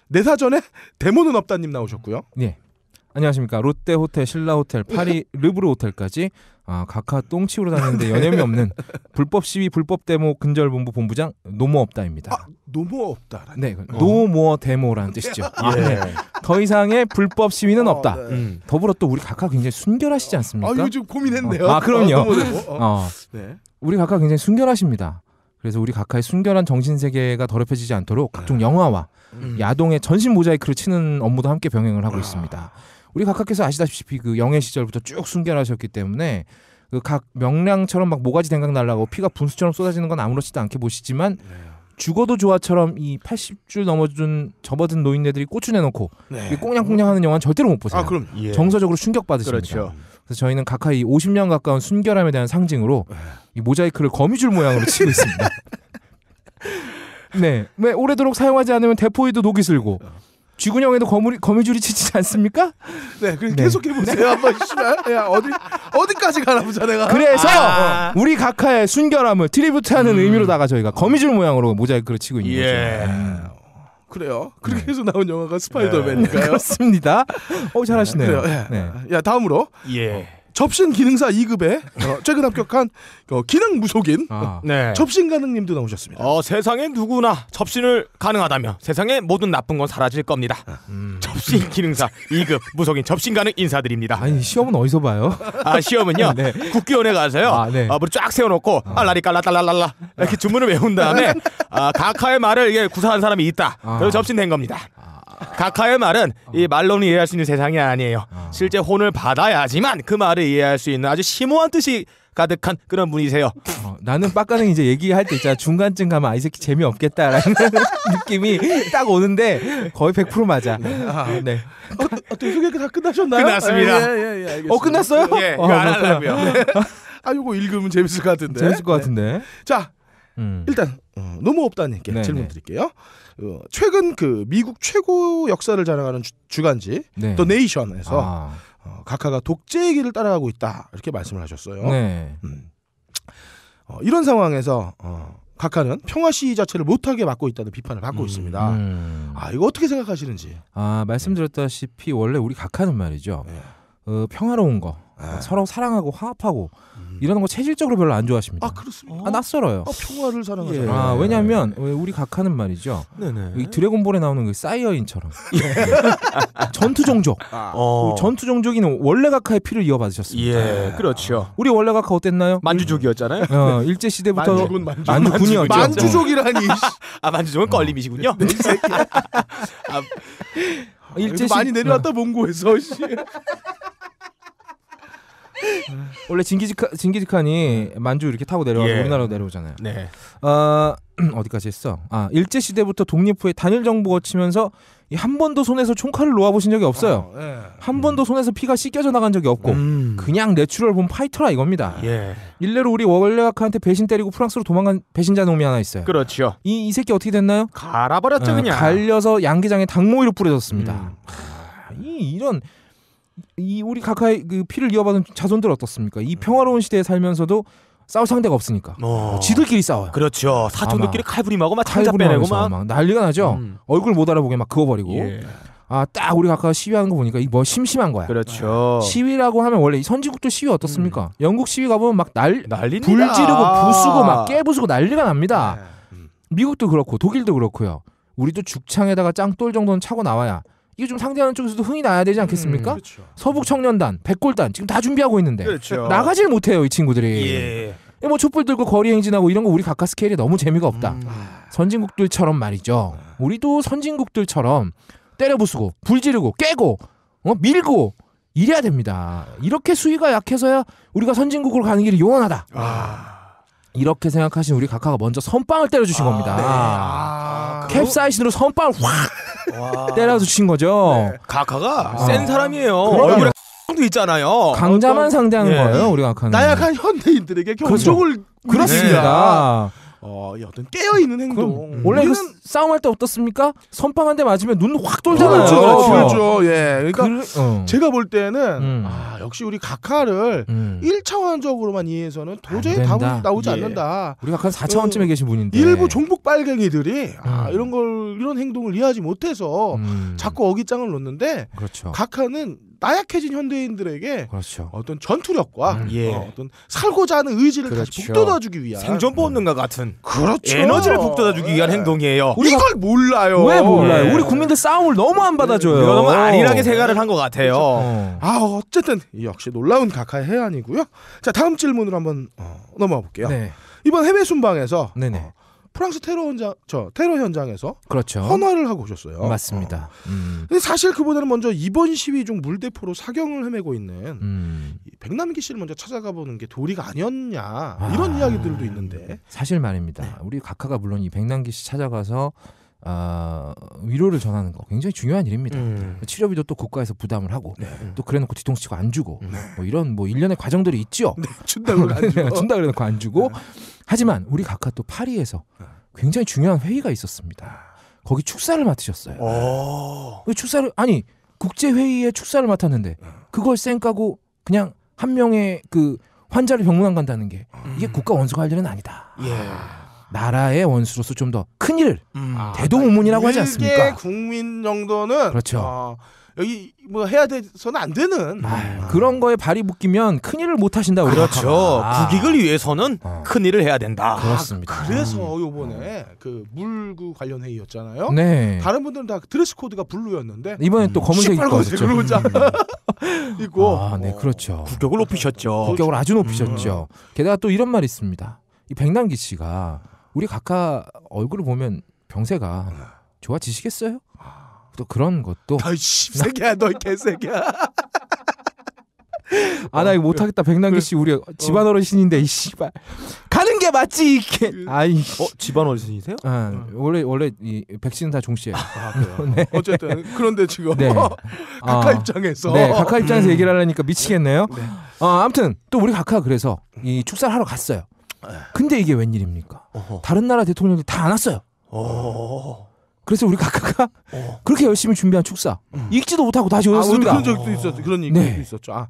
내 사전에 데모는 없다님 나오셨고요. 네. 안녕하십니까. 롯데 호텔, 신라 호텔, 파리 르브르 호텔까지 아, 각하 똥치우러 다니는데 여념이 없는 불법 시위, 불법 데모 근절 본부 본부장 노모없다입니다. 아, 노모 없다라는. 네, no more 데모라는 뜻이죠. 아, 네. 더 이상의 불법 시위는 어, 없다. 네. 음. 더불어 또 우리 각하 굉장히 순결하시지 않습니까? 아, 요즘 고민했네요. 어, 아, 그럼요. 어. 어. 어, 네. 우리 각하 굉장히 순결하십니다. 그래서 우리 각하의 순결한 정신 세계가 더럽혀지지 않도록 각종 영화와 음. 야동의 전신 모자이크를 치는 업무도 함께 병행을 하고 있습니다. 우리 각하께서 아시다시피 그 영예 시절부터 쭉 순결하셨기 때문에 그 각 명량처럼 막 모가지 댕강 날라고 피가 분수처럼 쏟아지는 건 아무렇지도 않게 보시지만 죽어도 좋아처럼 이 80줄 넘어준 접어든 노인네들이 꼬추 내놓고 네. 이 꽁냥꽁냥하는 영화는 절대로 못 보세요. 아, 그럼 예. 정서적으로 충격 받으십니다. 그렇죠. 그래서 저희는 각하 이 50년 가까운 순결함에 대한 상징으로 이 모자이크를 거미줄 모양으로 치고 있습니다. 네, 왜 오래도록 사용하지 않으면 대포에도 녹이 슬고 쥐군형에도 거미, 거미줄이 치지 않습니까? 네, 그 네. 계속 해 보세요. 한번 씨발. 야, 어디 어디까지 가나 보자 내가. 그래서 아. 우리 각하의 순결함을 트리뷰트하는 의미로다가 저희가 거미줄 모양으로 모자이크를 치고 있는 예. 거죠. 음. 그래요. 그렇게 해서 나온 영화가 스파이더맨인가요? 그렇습니다. 어 잘하시네요. 그래요. 예. 네. 야, 다음으로 예. 접신 기능사 2급에 어, 최근 합격한 어, 기능 무속인 아, 네. 접신 가능님도 나오셨습니다. 어, 세상에 누구나 접신을 가능하다면 세상의 모든 나쁜 건 사라질 겁니다. 음. 접신 기능사 2급 무속인 접신 가능 인사드립니다. 아니 시험은 어디서 봐요? 아 시험은요 네. 국기원에 가서요 아, 네. 아, 물쫙 세워놓고 알라리 깔라달랄랄라 이렇게 주문을 외운 다음에 아, 각하의 말을 이게 구사한 사람이 있다 아. 그래서 접신된 겁니다 각하의 말은 이 말로는 이해할 수 있는 세상이 아니에요 아. 실제 혼을 받아야지만 그 말을 이해할 수 있는 아주 심오한 뜻이 가득한 그런 분이세요 어, 나는 빡가는 이제 얘기할 때 있잖아 중간쯤 가면 아, 이 새끼 재미없겠다라는 느낌이 딱 오는데 거의 100% 맞아. 아, 네. 어떻게 소개가 다 끝나셨나요? 끝났습니다. 예, 예, 예, 알겠습니다. 어 끝났어요? 예 어, 이거 안. 하려고요 아, 요거 읽으면 재밌을 것 같은데. 재밌을 것 같은데. 자, 음. 일단 어, 너무 없다님께 네, 질문 네. 드릴게요. 어, 최근 그 미국 최고 역사를 자랑하는 주, 간지 네. 더 네이션에서 아, 어, 각하가 독재의 길을 따라가고 있다 이렇게 말씀을 하셨어요. 네. 음. 어, 이런 상황에서 어, 각하는 평화 시위 자체를 못하게 막고 있다는 비판을 받고 음, 있습니다. 음. 아 이거 어떻게 생각하시는지? 아 말씀드렸다시피 원래 우리 각하는 말이죠. 예. 어, 평화로운 거, 아. 서로 사랑하고 화합하고 음. 이러는 거 체질적으로 별로 안 좋아하십니다. 아 그렇습니까? 아, 낯설어요. 아, 평화를 사랑하잖아요. 예. 아, 왜냐하면 우리 각하는 말이죠. 네네. 이 드래곤볼에 나오는 그 사이어인처럼 전투 종족. 어. 전투 종족인 원래 각하의 피를 이어받으셨습니다. 예, 그렇죠. 우리 원래 각하 어땠나요? 만주족이었잖아요. 어, 일제 시대부터 만주군 만주 만주군이었죠. 만주족이라니. 아 만주족은 껄림이시군요. 이 새끼. 일제 많이 시- 내려왔다 몽고에서. 씨. 원래 징기즈카 징기즈칸이 만주 이렇게 타고 내려와서 예. 우리나라로 내려오잖아요. 네. 어, 어디까지 했어? 아 일제 시대부터 독립 후에 단일 정부 거치면서 이한 번도 손에서 총칼을 놓아보신 적이 없어요. 어, 예. 한 번도 손에서 피가 씻겨져 나간 적이 없고 음. 그냥 natural born fighter라 이겁니다. 예. 일례로 우리 원래 각하한테 배신 때리고 프랑스로 도망간 배신자 놈이 하나 있어요. 그렇죠. 이, 이 새끼 어떻게 됐나요? 갈아버렸죠 어, 그냥. 갈려서 양계장에 닭모이로 뿌려졌습니다. 음. 아, 이 이런 이 우리 각하의 그 피를 이어받은 자손들 어떻습니까? 이 평화로운 시대에 살면서도 싸울 상대가 없으니까 어. 지들끼리 싸워요. 그렇죠. 사촌들끼리 칼부림하고 막 칼부림 빼내고 막. 막 난리가 나죠. 음. 얼굴 못 알아보게 막 그어버리고. 예. 아딱 우리 각하가 시위하는 거 보니까 이뭐 심심한 거야. 그렇죠. 시위라고 하면 원래 이 선진국도 시위 어떻습니까? 영국 시위 가보면 막날 난리입니다. 불 지르고 부수고 막 깨부수고 난리가 납니다. 네. 음. 미국도 그렇고 독일도 그렇고요. 우리도 죽창에다가 짱돌 정도는 차고 나와야 이게 좀 상대하는 쪽에서도 흥이 나야 되지 않겠습니까? 그렇죠. 서북 청년단, 백골단 지금 다 준비하고 있는데 그렇죠. 나가질 못해요 이 친구들이. 예. 뭐 촛불 들고 거리 행진하고 이런 거 우리 각각 스케일이 너무 재미가 없다. 음. 선진국들처럼 말이죠. 우리도 선진국들처럼 때려 부수고 불 지르고 깨고 어? 밀고 이래야 됩니다. 이렇게 수위가 약해서야 우리가 선진국으로 가는 길이 요원하다. 아. 이렇게 생각하신 우리 각하가 먼저 선빵을 때려주신 겁니다. 아, 캡사이신으로 선빵을 확 와. 때려주신 거죠. 가카가 아. 센 사람이에요. 얼굴에 도 있잖아요. 강자만 상대하는 예. 거예요, 우리 각하는. 나약한 현대인들에게 경종을 그렇습니다. 어, 이 어떤 깨어 있는 행동. 그럼 원래 그 우리는 싸움할 때 어떻습니까? 선빵 한 대 맞으면 눈 확 돌잖아요. 그렇죠, 그렇죠. 예, 그러니까 그, 어. 제가 볼 때는 음. 아, 역시 우리 각하를 음. 1차원적으로만 이해해서는 도저히. 답은 나오지 예. 않는다. 우리 각하 4차원쯤에 어, 계신 분인데. 일부 종북 빨갱이들이 아, 음. 이런 걸 이런 행동을 이해하지 못해서 음. 자꾸 어깃장을 놓는데 그렇죠. 각하는 나약해진 현대인들에게 그렇죠. 어떤 전투력과 음. 예. 어, 떤 살고자 하는 의지를 다시 그렇죠. 북돋아주기 위한 생존 본능과 같은 그렇죠. 에너지를 북돋아주기 위한 행동이에요. 이걸 몰라요. 왜 몰라요? 예. 우리 국민들 싸움을 너무 안 받아줘요. 우리가 너무 안일하게 생각을 한 것 같아요. 어. 아 어쨌든 역시 놀라운 각하의 해안이고요. 자 다음 질문으로 한번 어, 넘어가 볼게요. 네. 이번 해외 순방에서 네네. 어, 프랑스 테러 현장 저 테러 현장에서 그렇죠. 헌화를 하고 오셨어요. 맞습니다. 음. 근데 사실 그보다는 먼저 이번 시위 중 물대포로 사경을 헤매고 있는 음. 이 백남기 씨를 먼저 찾아가 보는 게 도리가 아니었냐 아. 이런 이야기들도 있는데 사실 말입니다. 우리 각하가 물론 이 백남기 씨 찾아가서 아, 위로를 전하는 거 굉장히 중요한 일입니다. 음. 치료비도 또 국가에서 부담을 하고 네. 또 그래놓고 뒤통수 치고 안 주고 네. 뭐 이런 뭐 일련의 과정들이 있죠. 네, 준다고 안 줘. 준다 그래놓고 안 주고 하지만 우리 각하 또 파리에서 굉장히 중요한 회의가 있었습니다. 거기 축사를 맡으셨어요. 오. 왜 축사를 아니 국제 회의에 축사를 맡았는데 그걸 쌩 까고 그냥 한 명의 그 환자를 병문안 간다는 게 이게 국가 원수가 할 일은 아니다. 예. 나라의 원수로서 좀 더 큰 일을 음. 아, 대동문이라고 하지 일개 않습니까? 국민 정도는 그렇죠. 어, 여기 뭐 해야 돼서는 안 되는 아유, 그런 거에 발이 묶이면 큰 일을 못 하신다 우리 그렇죠. 각하가. 국익을 위해서는 어. 큰 일을 해야 된다. 그렇습니다. 그래서 요번에 그 물구 관련 회의였잖아요. 네. 다른 분들은 다 드레스 코드가 블루였는데 이번엔 또 검은색 입고 자 있고 아, 네, 그렇죠. 국격을 높이셨죠. 국격을 아주 높이셨죠. 게다가 또 이런 말이 있습니다. 이 백남기 씨가 우리 각하 얼굴을 보면 병세가 좋아지시겠어요? 또 그런 것도 너이 씹새끼야 너 개새끼야 아나 이거 못하겠다 백남기 씨 우리 집안 어르신인데 이 씨발 가는 게 맞지 이게 아이 어 집안 어르신이세요? 아, 원래 원래 이 백신은 다 종씨예요. 아, 그래요? 어쨌든 그런데 지금 네. 각하 아, 입장에서 네, 각하 입장에서 얘기를 하려니까 미치겠네요. 네. 어, 아무튼 또 우리 각하 그래서 이 축사를 하러 갔어요. 근데 이게 웬일입니까? 어허. 다른 나라 대통령들이 다안 왔어요. 어. 그래서 우리 각하가 어. 그렇게 열심히 준비한 축사 읽지도 못하고 다시 아, 오셨습니다. 그런 적도 있었죠 그런 얘기도 네. 있었죠 아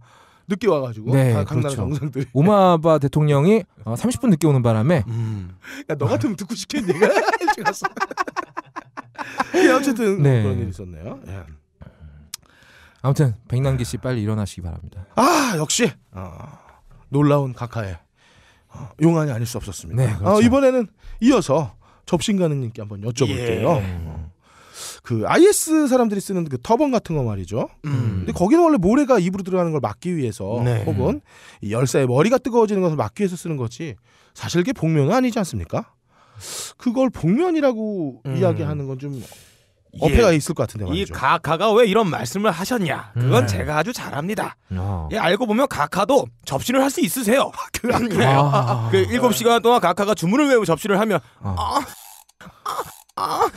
늦게 와가지고 네, 각- 그렇죠. 정상들이 오마바 대통령이 어, 30분 늦게 오는 바람에 음. 야너 같으면 듣고 싶겠니 예, 어쨌든 네. 그런 일이 있었네요 예. 아무튼 백남기 씨 빨리 일어나시기 바랍니다. 아 역시 어, 놀라운 각하의 어, 용안이 아닐 수 없었습니다. 네, 그렇죠. 어, 이번에는 이어서 접신가능님께 한번 여쭤볼게요. 예. 어, 그 IS 사람들이 쓰는 그 터번 같은 거 말이죠. 음. 근데 거기는 원래 모래가 입으로 들어가는 걸 막기 위해서 네. 혹은 이 열사의 머리가 뜨거워지는 것을 막기 위해서 쓰는 거지 사실 그게 복면은 아니지 않습니까? 그걸 복면이라고 음. 이야기하는 건 좀 어폐가 예. 있을 것 같은데 이 말이죠. 가카가 왜 이런 말씀을 하셨냐? 그건 네. 제가 아주 잘합니다. 어. 예, 알고 보면 가카도 접신을 할 수 있으세요. 예. 아. 그 일곱 시간 동안 가카가 주문을 외우고 접신을 하면 어. 아, 아, 아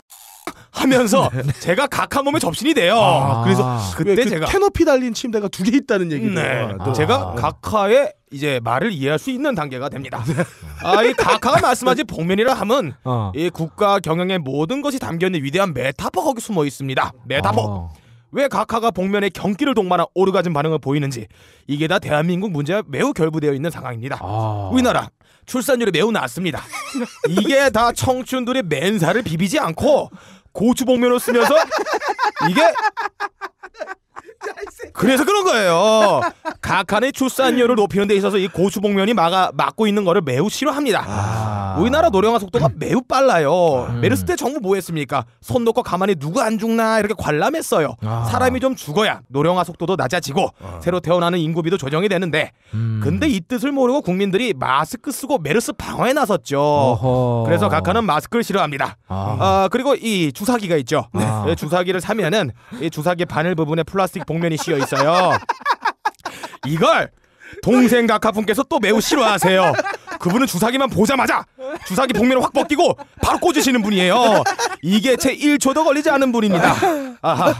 하면서 제가 가카 몸에 접신이 돼요. 아, 그래서 그때 왜그 제가 캐노피 달린 침대가 두 개 있다는 얘기를 네, 또- 제가 아. 가카의 이제 말을 이해할 수 있는 단계가 됩니다. 아, 이 가카가 말씀하신 복면이라 함은 어. 이 국가 경영의 모든 것이 담겨 있는 위대한 메타포 거기 숨어 있습니다. 메타포. 어. 왜 각하가 복면에 경기를 동반한 오르가즘 반응을 보이는지 이게 다 대한민국 문제와 매우 결부되어 있는 상황입니다. 아. 우리나라 출산율이 매우 낮습니다. 이게 다 청춘들이 맨살을 비비지 않고 고추 복면을 쓰면서 이게 그래서 그런 거예요. 각한의 출산율을 높이는 데 있어서 이 고추 복면이 막아 막고 있는 거를 매우 싫어합니다. 아. 우리나라 노령화 속도가 매우 빨라요. 음. 메르스 때 정부 뭐 했습니까? 손 놓고 가만히 누구 안 죽나 이렇게 관람했어요. 아. 사람이 좀 죽어야 노령화 속도도 낮아지고 새로 태어나는 인구비도 조정이 되는데 음. 근데 이 뜻을 모르고 국민들이 마스크 쓰고 메르스 방어에 나섰죠. 어허. 그래서 각하는 마스크를 싫어합니다. 아. 아 그리고 이 주사기가 있죠. 아. 네, 주사기를 사면은 이 주사기 바늘 부분에 플라스틱 복면이 씌어 있어요. 이걸 동생 각하분께서 또 매우 싫어하세요. 그분은 주사기만 보자마자 주사기 복면을 확 벗기고 바로 꽂으시는 분이에요. 이게 채 1초도 걸리지 않은 분입니다. 아하,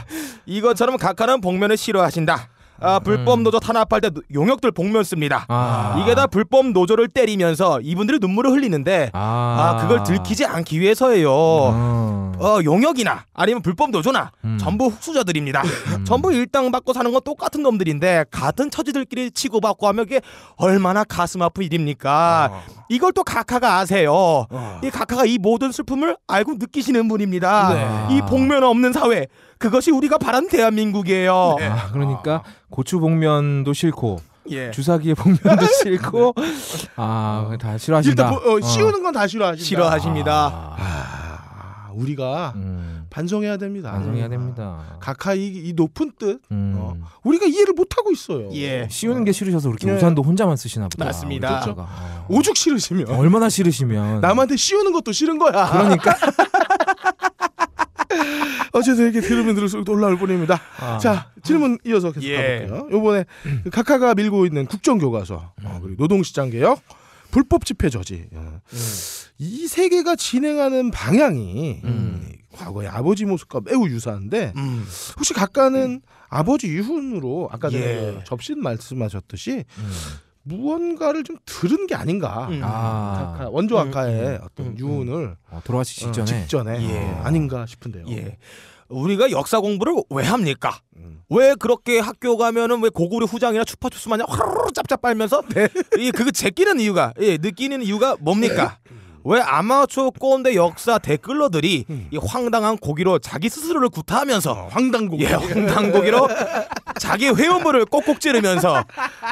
이것처럼 각하는 복면을 싫어하신다. 아, 불법 노조 탄압할 때 용역들 복면 씁니다. 아. 이게 다 불법 노조를 때리면서 이분들이 눈물을 흘리는데 아, 아, 그걸 들키지 않기 위해서예요. 어. 어, 용역이나 아니면 불법 노조나 음. 전부 흑수저들입니다. 전부 일당 받고 사는 건 똑같은 놈들인데 같은 처지들끼리 치고받고 하면 이게 얼마나 가슴 아픈 일입니까? 어. 이걸 또 각하가 아세요. 이 각하가 이 모든 슬픔을 알고 느끼시는 분입니다. 네. 이 복면 없는 사회 그것이 우리가 바라는 대한민국이에요. 아, 그러니까 고추 복면도 싫고 예. 주사기의 복면도 싫고 아다 싫어하신다. 일단 보- 어, 씌우는 건 다 싫어하신다. 싫어하십니다. 아, 아, 우리가 음, 반성해야 됩니다. 반성해야 됩니다. 각하 이, 이 높은 뜻 음. 어, 우리가 이해를 못 하고 있어요. 예. 씌우는 게 싫으셔서 그렇게 네. 우산도 혼자만 쓰시나 보다. 맞습니다. 우리 작가가. 어. 오죽 싫으시면 얼마나 싫으시면 남한테 씌우는 것도 싫은 거야. 그러니까 어쨌든 이렇게 들으면 들을수록 놀라울 뿐입니다. 아. 자 질문 이어서 계속 예. 가볼게요. 요번에 그 각하가 밀고 있는 국정교과서 어, 그리고 노동시장 개혁, 불법 집회 저지 어. 이세 개가 진행하는 방향이 음. 과거의 아버지 모습과 매우 유사한데 음. 혹시 각가는 아버지 유훈으로 아까 전에 예. 그 접신 말씀하셨듯이 음. 무언가를 좀 들은 게 아닌가. 음. 아, 각하, 원조 각하의 음, 어떤 음, 유훈을 어, 돌아가시기 어, 직전에 직전에 예. 어, 아닌가 싶은데요. 예. 우리가 역사 공부를 왜 합니까? 음. 왜 그렇게 학교 가면은 왜 고구려 후장이나 추파추스 마냥 화르르 짭짭 빨면서 이 그거 제끼는 이유가 예, 느끼는 이유가 뭡니까? 왜 아마추어 꼰대 역사 댓글러들이 이 황당한 고기로 자기 스스로를 구타하면서 어, 황당고. 예, 황당고기로 자기 회원부를 꼭꼭 찌르면서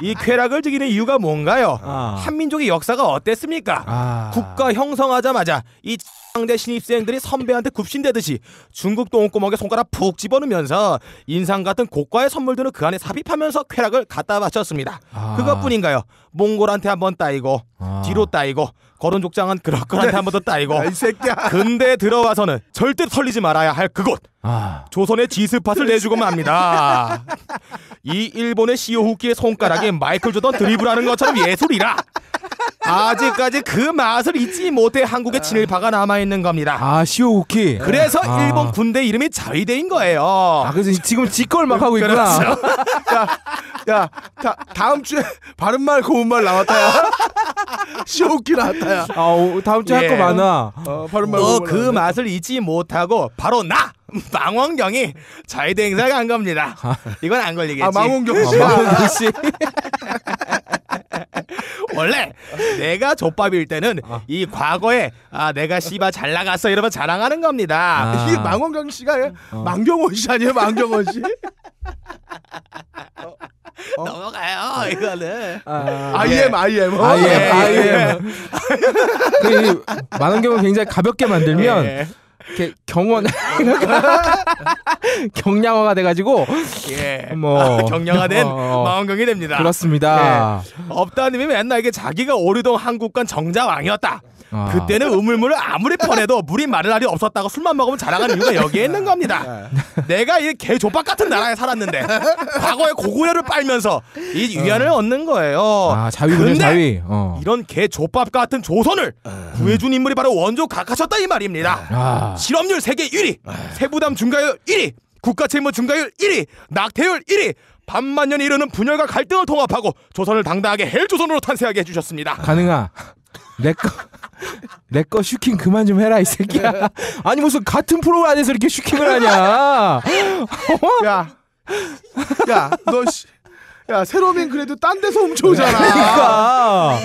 이 쾌락을 즐기는 이유가 뭔가요? 아. 한민족의 역사가 어땠습니까? 아. 국가 형성하자마자 이 상대 신입생들이 선배한테 굽신대듯이 중국 똥구멍에 손가락 푹 집어넣으면서 인상 같은 고가의 선물들을 그 안에 삽입하면서 쾌락을 갖다 바쳤습니다. 아. 그것뿐인가요? 몽골한테 한번 따이고 아. 뒤로 따이고 거론 족장은 그럭그한테 한 번 더 따이고 아, 이 새끼야. 근데 들어와서는 절대 털리지 말아야 할 그곳 아. 조선의 지스팟을 내주고만 합니다. 이 일본의 시오후키의 손가락에 마이클 조던 드리블하는 것처럼 예술이라. 아직까지 그 맛을 잊지 못해 한국의 친일파가 남아 있는 겁니다. 아 시오우키. 그래서 아. 일본 군대 이름이 자위대인 거예요. 아 그래서 지금 지걸 막 하고 있구나. 그렇죠. 야, 다, 다음 주에 바른 말 고운 말 나왔다 야. 시오키 나왔다 야. 아 오, 다음 주에 할 예. 거 많아. 어, 어. 그 나왔네. 맛을 잊지 못하고 바로 나 망원경이 자위대 행사에 간 겁니다. 이건 안 걸리겠지. 아 망원경 씨. 망원경 씨. 원래 내가 족밥일 때는 이 과거에 아 내가 씨바 잘 나갔어 이러면 자랑하는 겁니다. 아. 이 망원경 씨가 망경원 씨 아니에요? 망경원 씨? 넘어가요. 이거는. IM IM 어. 예, 아예. 그 만원경을 굉장히 가볍게 만들면 예. 이렇게 경원 경량화가 돼가지고 예. 뭐 경량화된 어, 망원경이 됩니다. 그렇습니다. 업다님이 맨날 이게 자기가 오르동 한국관 정자왕이었다. 아. 그때는 우물물을 아무리 퍼내도 물이 마를 날이 없었다고 술만 먹으면 자랑하는 이유가 여기에 있는 겁니다. 내가 이 개조박 같은 나라에 살았는데 과거의 고구려를 빨면서 이 위안을 얻는 거예요. 아 자위군요 자위. 어. 이런 개조밥 같은 조선을 구해준 인물이 바로 원조 각하셨다 이 말입니다. 아. 실업률 세계 1위, 세부담 증가율 1위, 국가채무 증가율 1위, 낙태율 1위, 반만 년이 이르는 분열과 갈등을 통합하고 조선을 당당하게 헬조선으로 탄생하게 해주셨습니다. 가능하. 내거 내거 슈킹 그만 좀 해라 이 새끼야. 아니 무슨 같은 프로 안에서 이렇게 슈킹을 하냐? 야, 야, 너 씨, 야 세로민 그래도 딴 데서 훔쳐오잖아. 그러니까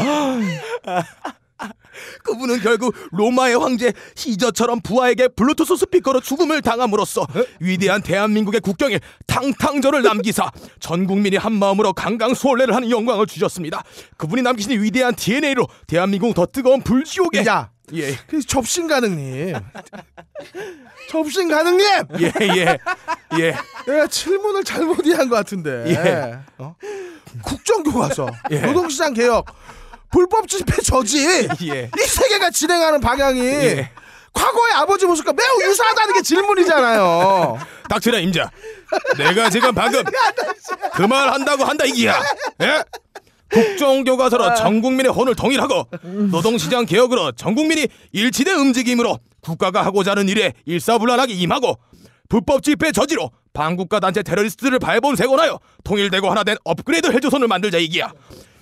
그분은 결국 로마의 황제 시저처럼 부하에게 블루투스 스피커로 죽음을 당함으로써 위대한 대한민국의 국경에 탕탕절을 남기사 전 국민이 한 마음으로 강강 수월래를 하는 영광을 주셨습니다. 그분이 남기신 이 위대한 DNA로 대한민국 더 뜨거운 불지옥에 야, 예. 그 접신 가능님, 접신 가능님, 예, 예, 예. 내가 질문을 잘못 이해한 것 같은데. 예. 어? 국정교과서, 예. 노동시장 개혁, 불법 집회 저지. 예. 이 세계가 진행하는 방향이 예. 과거의 아버지 모습과 매우 유사하다는 게 질문이잖아요. 닥치라 임자. 내가 지금 방금 그 말 한다고 한다 이기야. 예? 국정교과서로 전 국민의 혼을 통일하고 노동시장 개혁으로 전 국민이 일치된 움직임으로 국가가 하고자 하는 일에 일사불란하게 임하고 불법 집회 저지로 반국가 단체 테러리스트를 발본색원하여 통일되고 하나된 업그레이드 해조선을 만들자 이기야.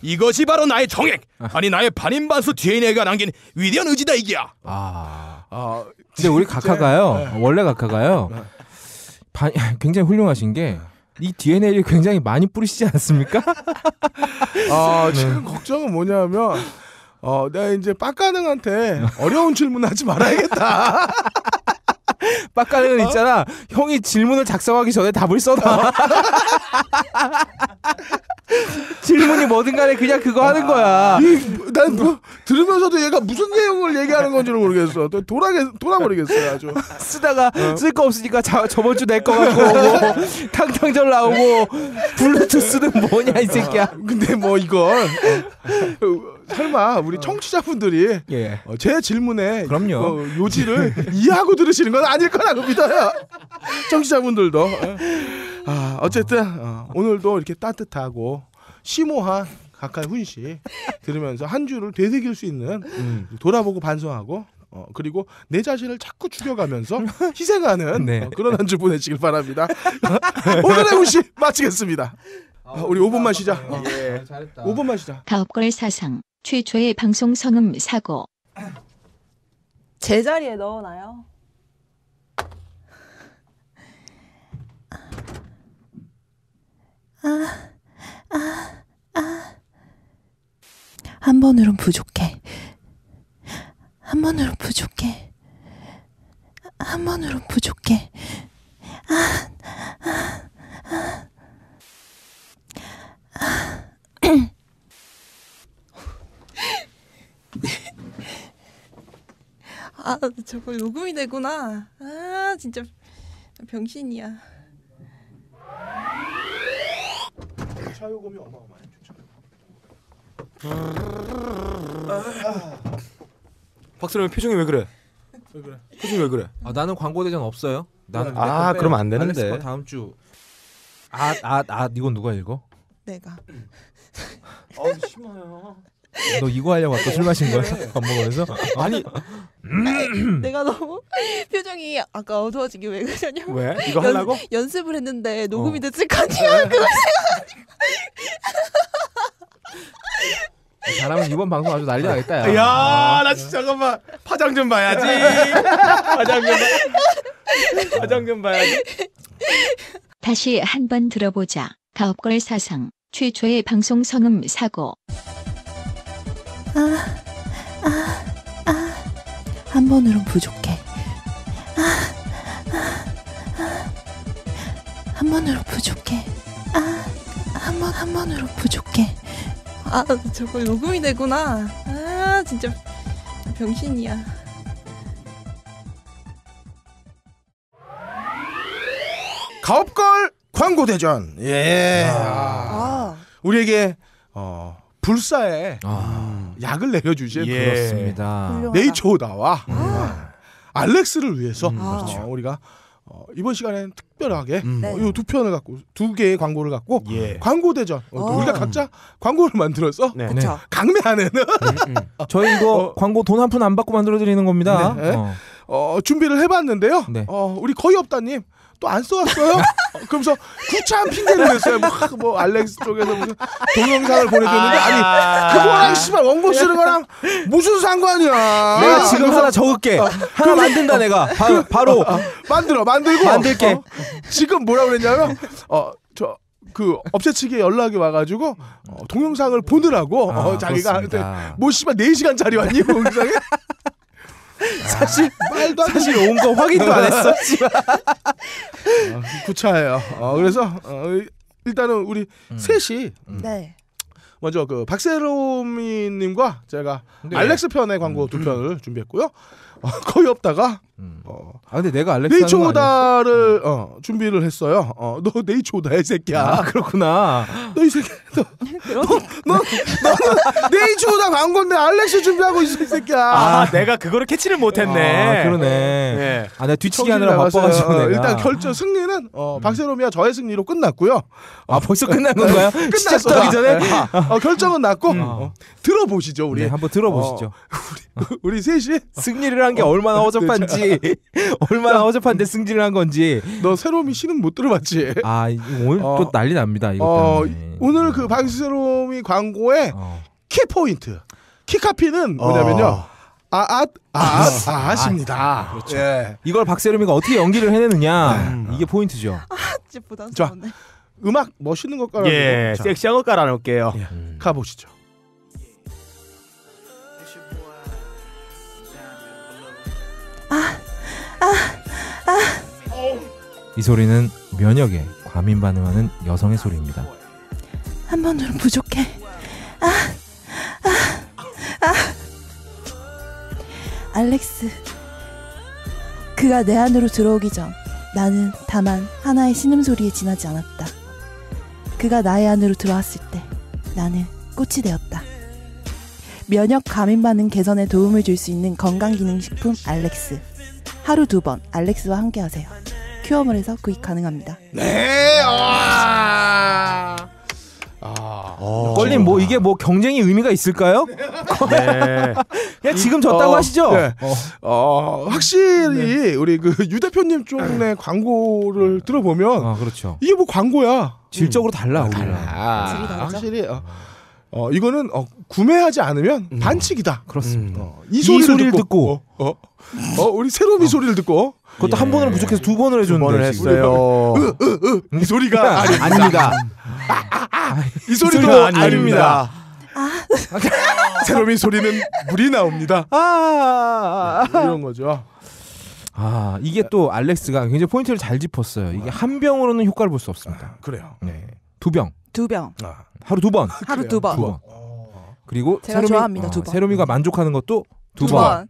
이것이 바로 나의 정액 아니 나의 반인반수 DNA가 남긴 위대한 의지다 이기야. 아. 어, 근데 우리 각하가요. 원래 각하가요. 바, 굉장히 훌륭하신 게 이 DNA를 굉장히 많이 뿌리시지 않습니까? 어, 지금 걱정은 뭐냐면 어, 내가 이제 빡가능한테 어려운 질문하지 말아야겠다. 빡가는 있잖아. 형이 질문을 작성하기 전에 답을 써놔. 질문이 뭐든 간에 그냥 그거 하는 거야. 이, 난 뭐, 들으면서도 얘가 무슨 내용을 얘기하는 건지를 모르겠어. 또 돌아게 돌아버리겠어요, 아주. 쓰다가 쓸거 없으니까 자, 저번 주 낼거 갖고 오고 탕탕절 나오고 블루투스는 뭐냐 이 새끼야. 근데 뭐 이걸 어, 설마 우리 청취자분들이 예. 어, 제 질문에 그럼요. 어, 요지를 이해하고 들으시는 건 아닐 거라고 믿어요. 청취자분들도. 어. 아, 어쨌든 어, 오늘도 이렇게 따뜻하고 심오한 각하의 훈시 들으면서 한 주를 되새길 수 있는 돌아보고 반성하고 어, 그리고 내 자신을 자꾸 죽여가면서 희생하는 네. 어, 그런 한 주 보내시길 바랍니다. 오늘의 훈시 마치겠습니다. 어, 우리 5분만 쉬자. 어, 잘했다. 5분만 쉬자. 가업걸 사상 최초의 방송 성음 사고 제자리에 넣어놔요. 한 번으론 부족해. 한 번으론 부족해. 한 번으론 부족해. 아, 저거 녹음이 되구나. 아, 진짜 병신이야. 차 요금이 어마어마해. 박수령 표정이 왜 그래? 왜 그래? 표정이 왜 그래? 아, 나는 광고 대전 없어요. 나는 아. 그러면 안 되는데. 다음 주. 아, 아, 아, 이건 누가 읽어? 내가. 아 심해요. 너 이거 하려고 아까 술 마신 거야? 밥 먹으면서? 아니 내가 너무 표정이 아까 어두워지게 왜 그러냐면 왜 이거 하려고? 연 습을 했는데 녹음이 어. 됐을 거 아니야. 그거 잘하면 이번 방송 아주 난리 나겠다. 야. 야, 나 진짜 잠깐만 파장 좀 봐야지. 파장 좀 봐. 파장 좀 봐야지. 다시 한 번 들어보자. 가업걸 사상 최초의 방송 성음 사고 한 번으론 부족해. 한 번으로 부족해. 한번 한 번으로 부족해. 아 저거 녹음이 되구나. 아 진짜 병신이야. 가업걸 광고 대전. 예. 아. 아 우리에게 어, 불사에 아, 약을 내려주신 예. 그렇습니다. 훌륭하다. 네이처오다와 아. 알렉스를 위해서 음, 어, 그렇죠. 우리가 어, 이번 시간에는 특별하게 음. 네. 이두 편을 갖고 두 개의 광고를 갖고 예. 광고 대전 어, 또 어. 우리가 각자 광고를 만들어서 네. 네. 강매하는 저희 이거 어. 광고 돈 한 푼 안 받고 만들어 드리는 겁니다. 네. 어. 어, 준비를 해봤는데요. 네. 어, 우리 거의 없다님 또 안 써왔어요. 어, 그러면서 구차한 핑계를 냈어요. 뭐, 하, 뭐 알렉스 쪽에서 무슨 동영상을 보내줬는데 아니 그거랑 씨발 원고 쓰는 거랑 무슨 상관이야. 내가 지금 하나 적을게. 하나 만든다 내가. 바, 바로 만들어 만들고 만들게. 어, 지금 뭐라 그랬냐면 어저 그 업체 측에 연락이 와가지고 어, 동영상을 보느라고 어, 아, 자기가 그렇습니다. 한테 뭐 씨발 4 시간짜리 왔니 동영상에 사실 말도 안 사실 온 거 확인도 안 했어. 어, 구차해요. 어, 그래서 어, 일단은 우리 음. 셋이 네. 먼저 그 박세롬이님과 제가 네. 알렉스 편의 광고 두 편을 준비했고요. 어, 거의 없다가 음. 어, 아 근데 내가 알렉스? 네이처오다를 어, 준비를 했어요. 어, 너 네이처오다 이 새끼야. 아 그렇구나. 너 이 새끼 너, 너, 너, 너는 네이처오다 광고인데 알렉스 준비하고 있어 이 새끼야. 아, 내가 그거를 캐치를 못했네. 아, 그러네. 예. 아 내가 뒤치기 하느라. 바빠가지고 어, 내가. 일단 결정 승리는 어, 박세롬이와 저의 승리로 끝났고요. 아 벌써 끝난 건가요? 시작도 하기 전에. 어, 결정은 났고 음. 어, 들어보시죠 우리 네, 한번 들어보시죠. 우리 셋이 승리를 한게 얼마나 허접한지, 얼마나 허접한데 승리를 한 건지. 너 새롬이 씨는 못 들어봤지? 아 이거 오늘 어, 또 난리 납니다. 이거 어, 때문에. 오늘 그 박세롬이 광고의 어. 키 포인트 키카피는 뭐냐면요. 어. 아아 아 아 아십니다. 그렇죠. 예. 이걸 박세롬이가 어떻게 연기를 해내느냐 이게 포인트죠. 진짜 부담스러운데. 음악 멋있는 것 깔아주고 예, 자, 섹시한 거 깔아놓을게요. 예. 음. 가보시죠. 이 소리는 면역에 과민 반응하는 여성의 소리입니다. 한 번으로 부족해. 아, 아, 아. 알렉스. 그가 내 안으로 들어오기 전 나는 다만 하나의 신음소리에 지나지 않았다. 그가 나의 안으로 들어왔을 때 나는 꽃이 되었다. 면역 감인 반응 개선에 도움을 줄 수 있는 건강기능식품 알렉스. 하루 두 번 알렉스와 함께 하세요. 큐어몰에서 구입 가능합니다. 네. 아. 아. 어. 뭐 이게 뭐 경쟁이 의미가 있을까요? 네. 그냥 지금 졌다고 어, 하시죠. 네. 어. 어, 확실히 우리 그 유 대표님 쪽의 광고를 들어보면 아 그렇죠. 이게 뭐 광고야. 질적으로 달라 우리랑. 아, 질이 다르죠? 확실히 어, 어, 이거는 어, 구매하지 않으면 음. 반칙이다. 그렇습니다. 어, 이 이 소리를, 소리를 듣고, 어, 어, 어, 우리 새로미 소리를 듣고 그것도 한 예. 번으로 부족해서 두 번을 두 해줬는데 번을 지금. 했어요. 이 소리가 아니, 아닙니다. 이 소리도 소리가 아닙니다. 새로미 소리는 물이 나옵니다. 아, 이런 거죠. 아 이게 또 알렉스가 굉장히 포인트를 잘 짚었어요. 이게 한 병으로는 효과를 볼 수 없습니다. 그래요. 네. 두 병, 두 병. 아, 하루 두 번, 하루? 두 번. 두 번. 그리고 제가 좋아합니다, 두 번. 세롬이가 만족하는 것도 두, 두 번. 번.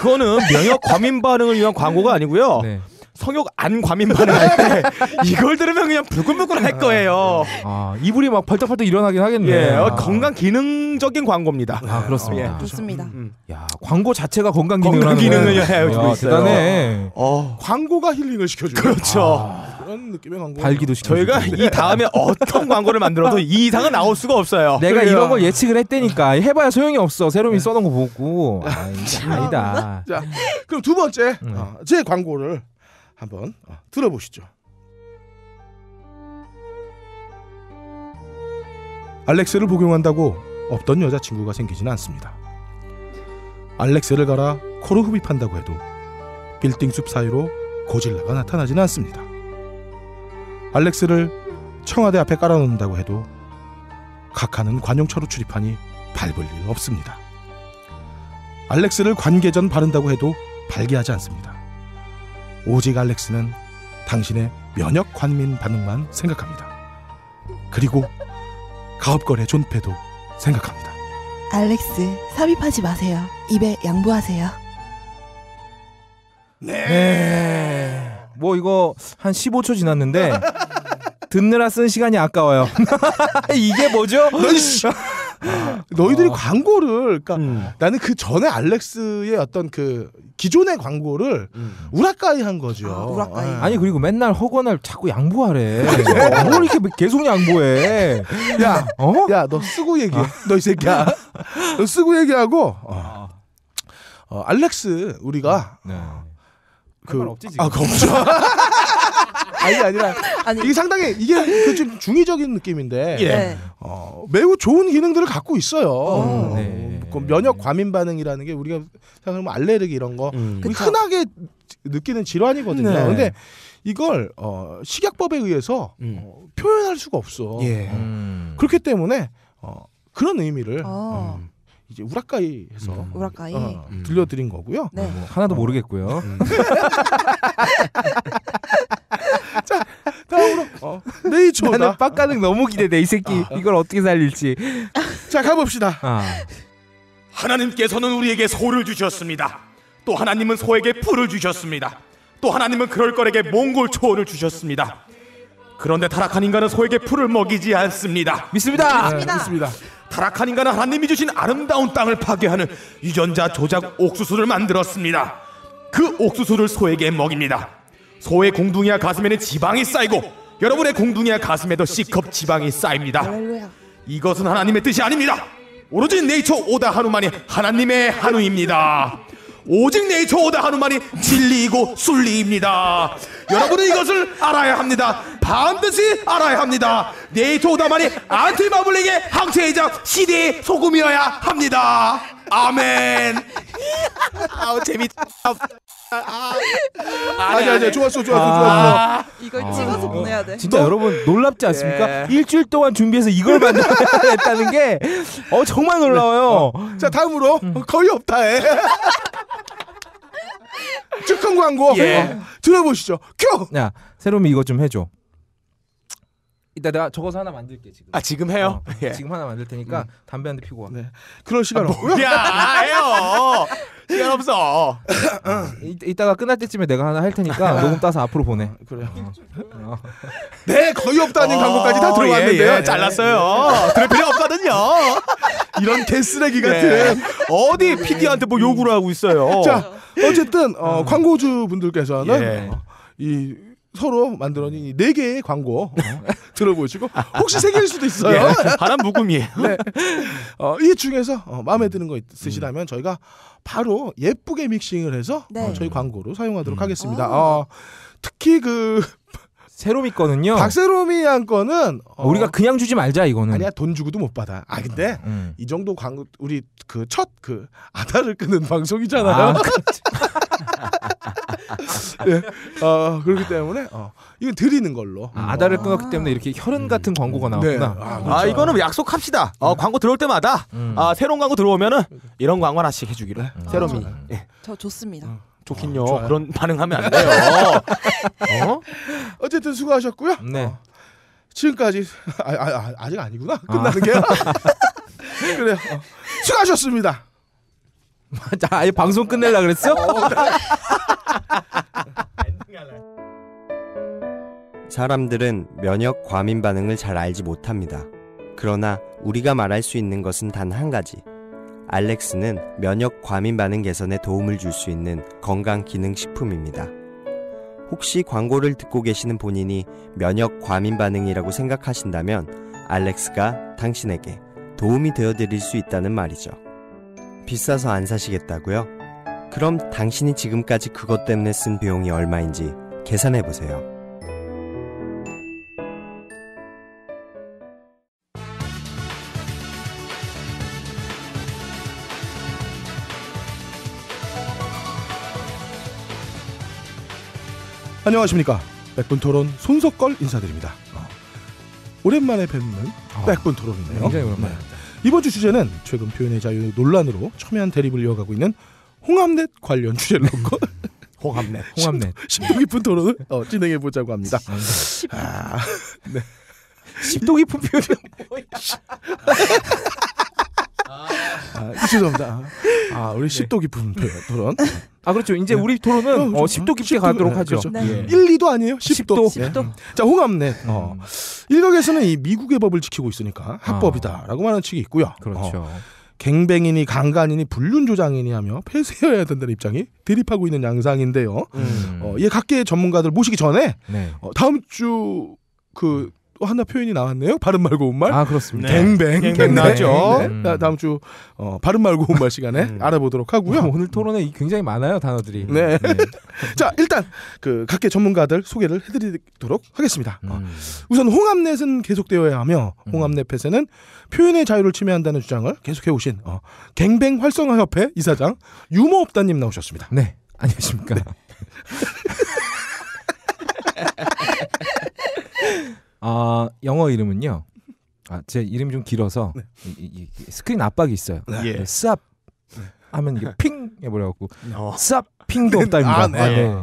이거는 면역 과민 반응을 위한 광고가 아니고요. 네. 성욕 안 과민 반응할 때 이걸 들으면 그냥 불끈불끈 할 거예요. 아 이불이 막 벌떡벌떡 일어나긴 하겠네. 예, 어, 아. 건강 기능적인 광고입니다. 아 그렇습니다. 좋습니다. 음. 야 광고 자체가 건강 기능을 건강 기능을. 해주고 야, 있어요. 대단해. 어, 광고가 힐링을 시켜주는 그렇죠. 그런 느낌의 광고. 발기도 시켜. 저희가 이 다음에 어떤 광고를 만들어도 이 이상은 나올 수가 없어요. 내가 그래요. 이런 걸 예측을 했다니까 해봐야 소용이 없어. 세롬이 써놓은 거 보고. 아, 아니다. 자, 그럼 두 번째 네. 어, 제 광고를 한번 어, 들어보시죠. 알렉스를 복용한다고 없던 여자친구가 생기지는 않습니다. 알렉스를 갈아 코로 흡입한다고 해도 빌딩 숲 사이로 고질라가 나타나지는 않습니다. 알렉스를 청와대 앞에 깔아놓는다고 해도 각하는 관용차로 출입하니 밟을 일 없습니다. 알렉스를 관계 전 바른다고 해도 발기하지 않습니다. 오직 알렉스는 당신의 면역 관민 반응만 생각합니다. 그리고 가업거래 존폐도 생각합니다. 알렉스 삽입하지 마세요. 입에 양보하세요. 네. 뭐 이거 한 15초 지났는데 듣느라 쓴 시간이 아까워요. 이게 뭐죠? 너희들이 어. 광고를 그러니까 음. 나는 그 전에 알렉스의 어떤 그 기존의 광고를 우라카이 한 거죠. 아, 우라카이. 예. 아니 그리고 맨날 허건을 자꾸 양보하래. 뭘 이렇게 계속 양보해? 야, 어? 야, 너 쓰고 얘기해. 너이 새끼야. 너 쓰고 얘기하고 어, 어, 알렉스 우리가 네. 그말 없지, 지금? 아, 없죠. 아니 아니라 아니 이게 상당히 이게 그좀 중의적인 느낌인데 예. 네. 어, 매우 좋은 기능들을 갖고 있어요. 어, 어, 네. 그 면역 과민 반응이라는 게 우리가 생각하면 알레르기 이런 거 음. 흔하게 느끼는 질환이거든요. 네. 근데 이걸 어, 식약법에 의해서 음. 어, 표현할 수가 없어. 예. 음. 그렇기 때문에 어, 그런 의미를 어. 음, 이제 우라카이해서 음. 우라카이. 어, 음. 들려드린 거고요. 네. 뭐 하나도 모르겠고요. 다음으로 어, 네이처다. 나는 빡가능 너무 기대돼 이 새끼 이걸 어떻게 살릴지. 자 가봅시다. 아. 하나님께서는 우리에게 소를 주셨습니다. 또 하나님은 소에게 풀을 주셨습니다. 또 하나님은 그럴 걸에게 몽골 초원을 주셨습니다. 그런데 타락한 인간은 소에게 풀을 먹이지 않습니다. 믿습니다. 네, 있습니다. 타락한 인간은 하나님이 주신 아름다운 땅을 파괴하는 유전자 조작 옥수수를 만들었습니다. 그 옥수수를 소에게 먹입니다. 소의 공둥이와 가슴에는 지방이 쌓이고 여러분의 공둥이와 가슴에도 C컵 지방이 쌓입니다. 이것은 하나님의 뜻이 아닙니다. 오로지 네이처 오다 하누만이 하나님의 한우입니다. 오직 네이처 오다 하누만이 진리이고 순리입니다. 여러분은 이것을 알아야 합니다. 반드시 알아야 합니다. 네이처 오다만이 안티마블링의 항체이자 시대의 소금이어야 합니다. 아멘. 아우 재밌. 아니 아니 좋았어 좋았어 좋았어. 아, 이걸 찍어서 보내야 돼. 진짜 여러분 놀랍지 않습니까? 예. 일주일 동안 준비해서 이걸 만들었다는 게 어, 정말 놀라워요. 자 다음으로 음. 거의 없다 해. 즉흥 광고 예. 어, 들어보시죠. 큐. 야 새롬이 이거 좀 해줘. 이따 내가 적어서 하나 만들게 지금. 아 지금 해요? 어, 예. 지금 하나 만들 테니까 담배 한 대 피고 와. 네. 그럴 시간 없고요. 야 해요. 시간 없어. 이, 이따가 끝날 때쯤에 내가 하나 할 테니까 녹음 따서 앞으로 보내. 그래요. 어. 네 거의 없다는 광고까지 다 어, 들어왔는데요. 예, 예, 잘랐어요. 들을 필요 없거든요. 이런 개쓰레기 같은. 예. 어디 PD한테 뭐 요구를 하고 있어요. 자 어쨌든 어, 광고주 분들께서는 예. 어, 이 서로 만들어낸 이네 개의 광고 어, 들어보시고 혹시 세 개일 수도 있어요. 예. 하나 묵음이에요. 네. 어, 이 중에서 어, 마음에 드는 거 있으시다면 저희가 바로 예쁘게 믹싱을 해서 네. 어, 저희 광고로 사용하도록 하겠습니다. 아. 어, 특히 그 새롬이 거는요. 박세롬이 한 거는 어, 우리가 그냥 주지 말자 이거는. 아니야 돈 주고도 못 받아. 아 근데 음. 이 정도 광고 우리 그 첫그 아다를 끄는 방송이잖아요. 아, 예. 어, 그렇기 때문에 어, 이건 드리는 걸로. 아, 아다를 끊었기 때문에 이렇게 혈흔 같은 광고가 네. 나왔구나. 아, 아 그렇죠. 이거는 약속합시다. 어, 광고 들어올 때마다 음. 아, 새로운 광고 들어오면은 이런 광고 하나씩 해주기로. 새롬이 예, 저 좋습니다. 좋긴요. 어. 그런 반응하면 안 돼요. 어? 어쨌든 수고하셨고요. 네. 어, 지금까지 아, 아, 아, 아직 아니구나. 끝나는 게요. 그래요. 어, 수고하셨습니다. 자, 아예 방송 끝낼라 그랬어? 사람들은 면역 과민 반응을 잘 알지 못합니다. 그러나 우리가 말할 수 있는 것은 단 한 가지. 알렉스는 면역 과민 반응 개선에 도움을 줄 수 있는 건강 기능 식품입니다. 혹시 광고를 듣고 계시는 본인이 면역 과민 반응이라고 생각하신다면 알렉스가 당신에게 도움이 되어 드릴 수 있다는 말이죠. 비싸서 안 사시겠다고요? 그럼 당신이 지금까지 그것 때문에 쓴 비용이 얼마인지 계산해 보세요. 안녕하십니까. 백분 토론 손석걸 인사드립니다. 어, 오랜만에 뵙는 어. 백분 토론이네요. 굉장히 오랜만에. 네. 이번 주 주제는 최근 표현의 자유 논란으로 첨예한 대립을 이어가고 있는 홍합넷 관련 주제를 놓고 홍합넷. 홍합넷. 심도 깊은 토론을 어, 진행해 보자고 합니다. 아, 십도 깊은 표현. 아, 죄송합니다. 아, 우리 심도 깊은 토- 토론. 아 그렇죠. 이제 우리 토론은 어, 어, 십도 깊게 가도록 네, 하죠. 그렇죠. 네. 예. 1, 2도 아니에요? 10도. 십도. 예. 자. 어. 음, 일각에서는 이 미국의 법을 지키고 있으니까 합법이다라고 말하는 측이 있고요. 어, 그렇죠. 갱뱅이니 강간이니 불륜 조장이니 하며 폐쇄해야 된다는 입장이 대립하고 있는 양상인데요. 음. 어, 이 각계의 전문가들 모시기 전에 네. 어, 다음 주 그 또 하나 표현이 나왔네요. 발음 말고 온말. 아 그렇습니다. 네. 갱뱅. 네. 음. 자, 다음 주 어, 발음 말고 온말 시간에 음. 알아보도록 하고요. 오늘 토론에 굉장히 많아요 단어들이. 네. 자, 일단 그 각계 전문가들 소개를 해드리도록 하겠습니다. 어, 음. 우선 홍합넷은 계속되어야 하며 음. 홍합넷 폐쇄는 표현의 자유를 침해한다는 주장을 계속해 오신 어, 갱뱅 활성화 협회 이사장 유머 없다님 나오셨습니다. 네. 안녕하십니까. 아 영어 이름은요. 아 제 이름이 좀 길어서 네. 이, 이- 이 스크린 압박이 있어요. 예. 네, 스압 하면 이게 핑 해버려갖고 어. 스압 핑도 없다입니다. 아, 네. 아, 네.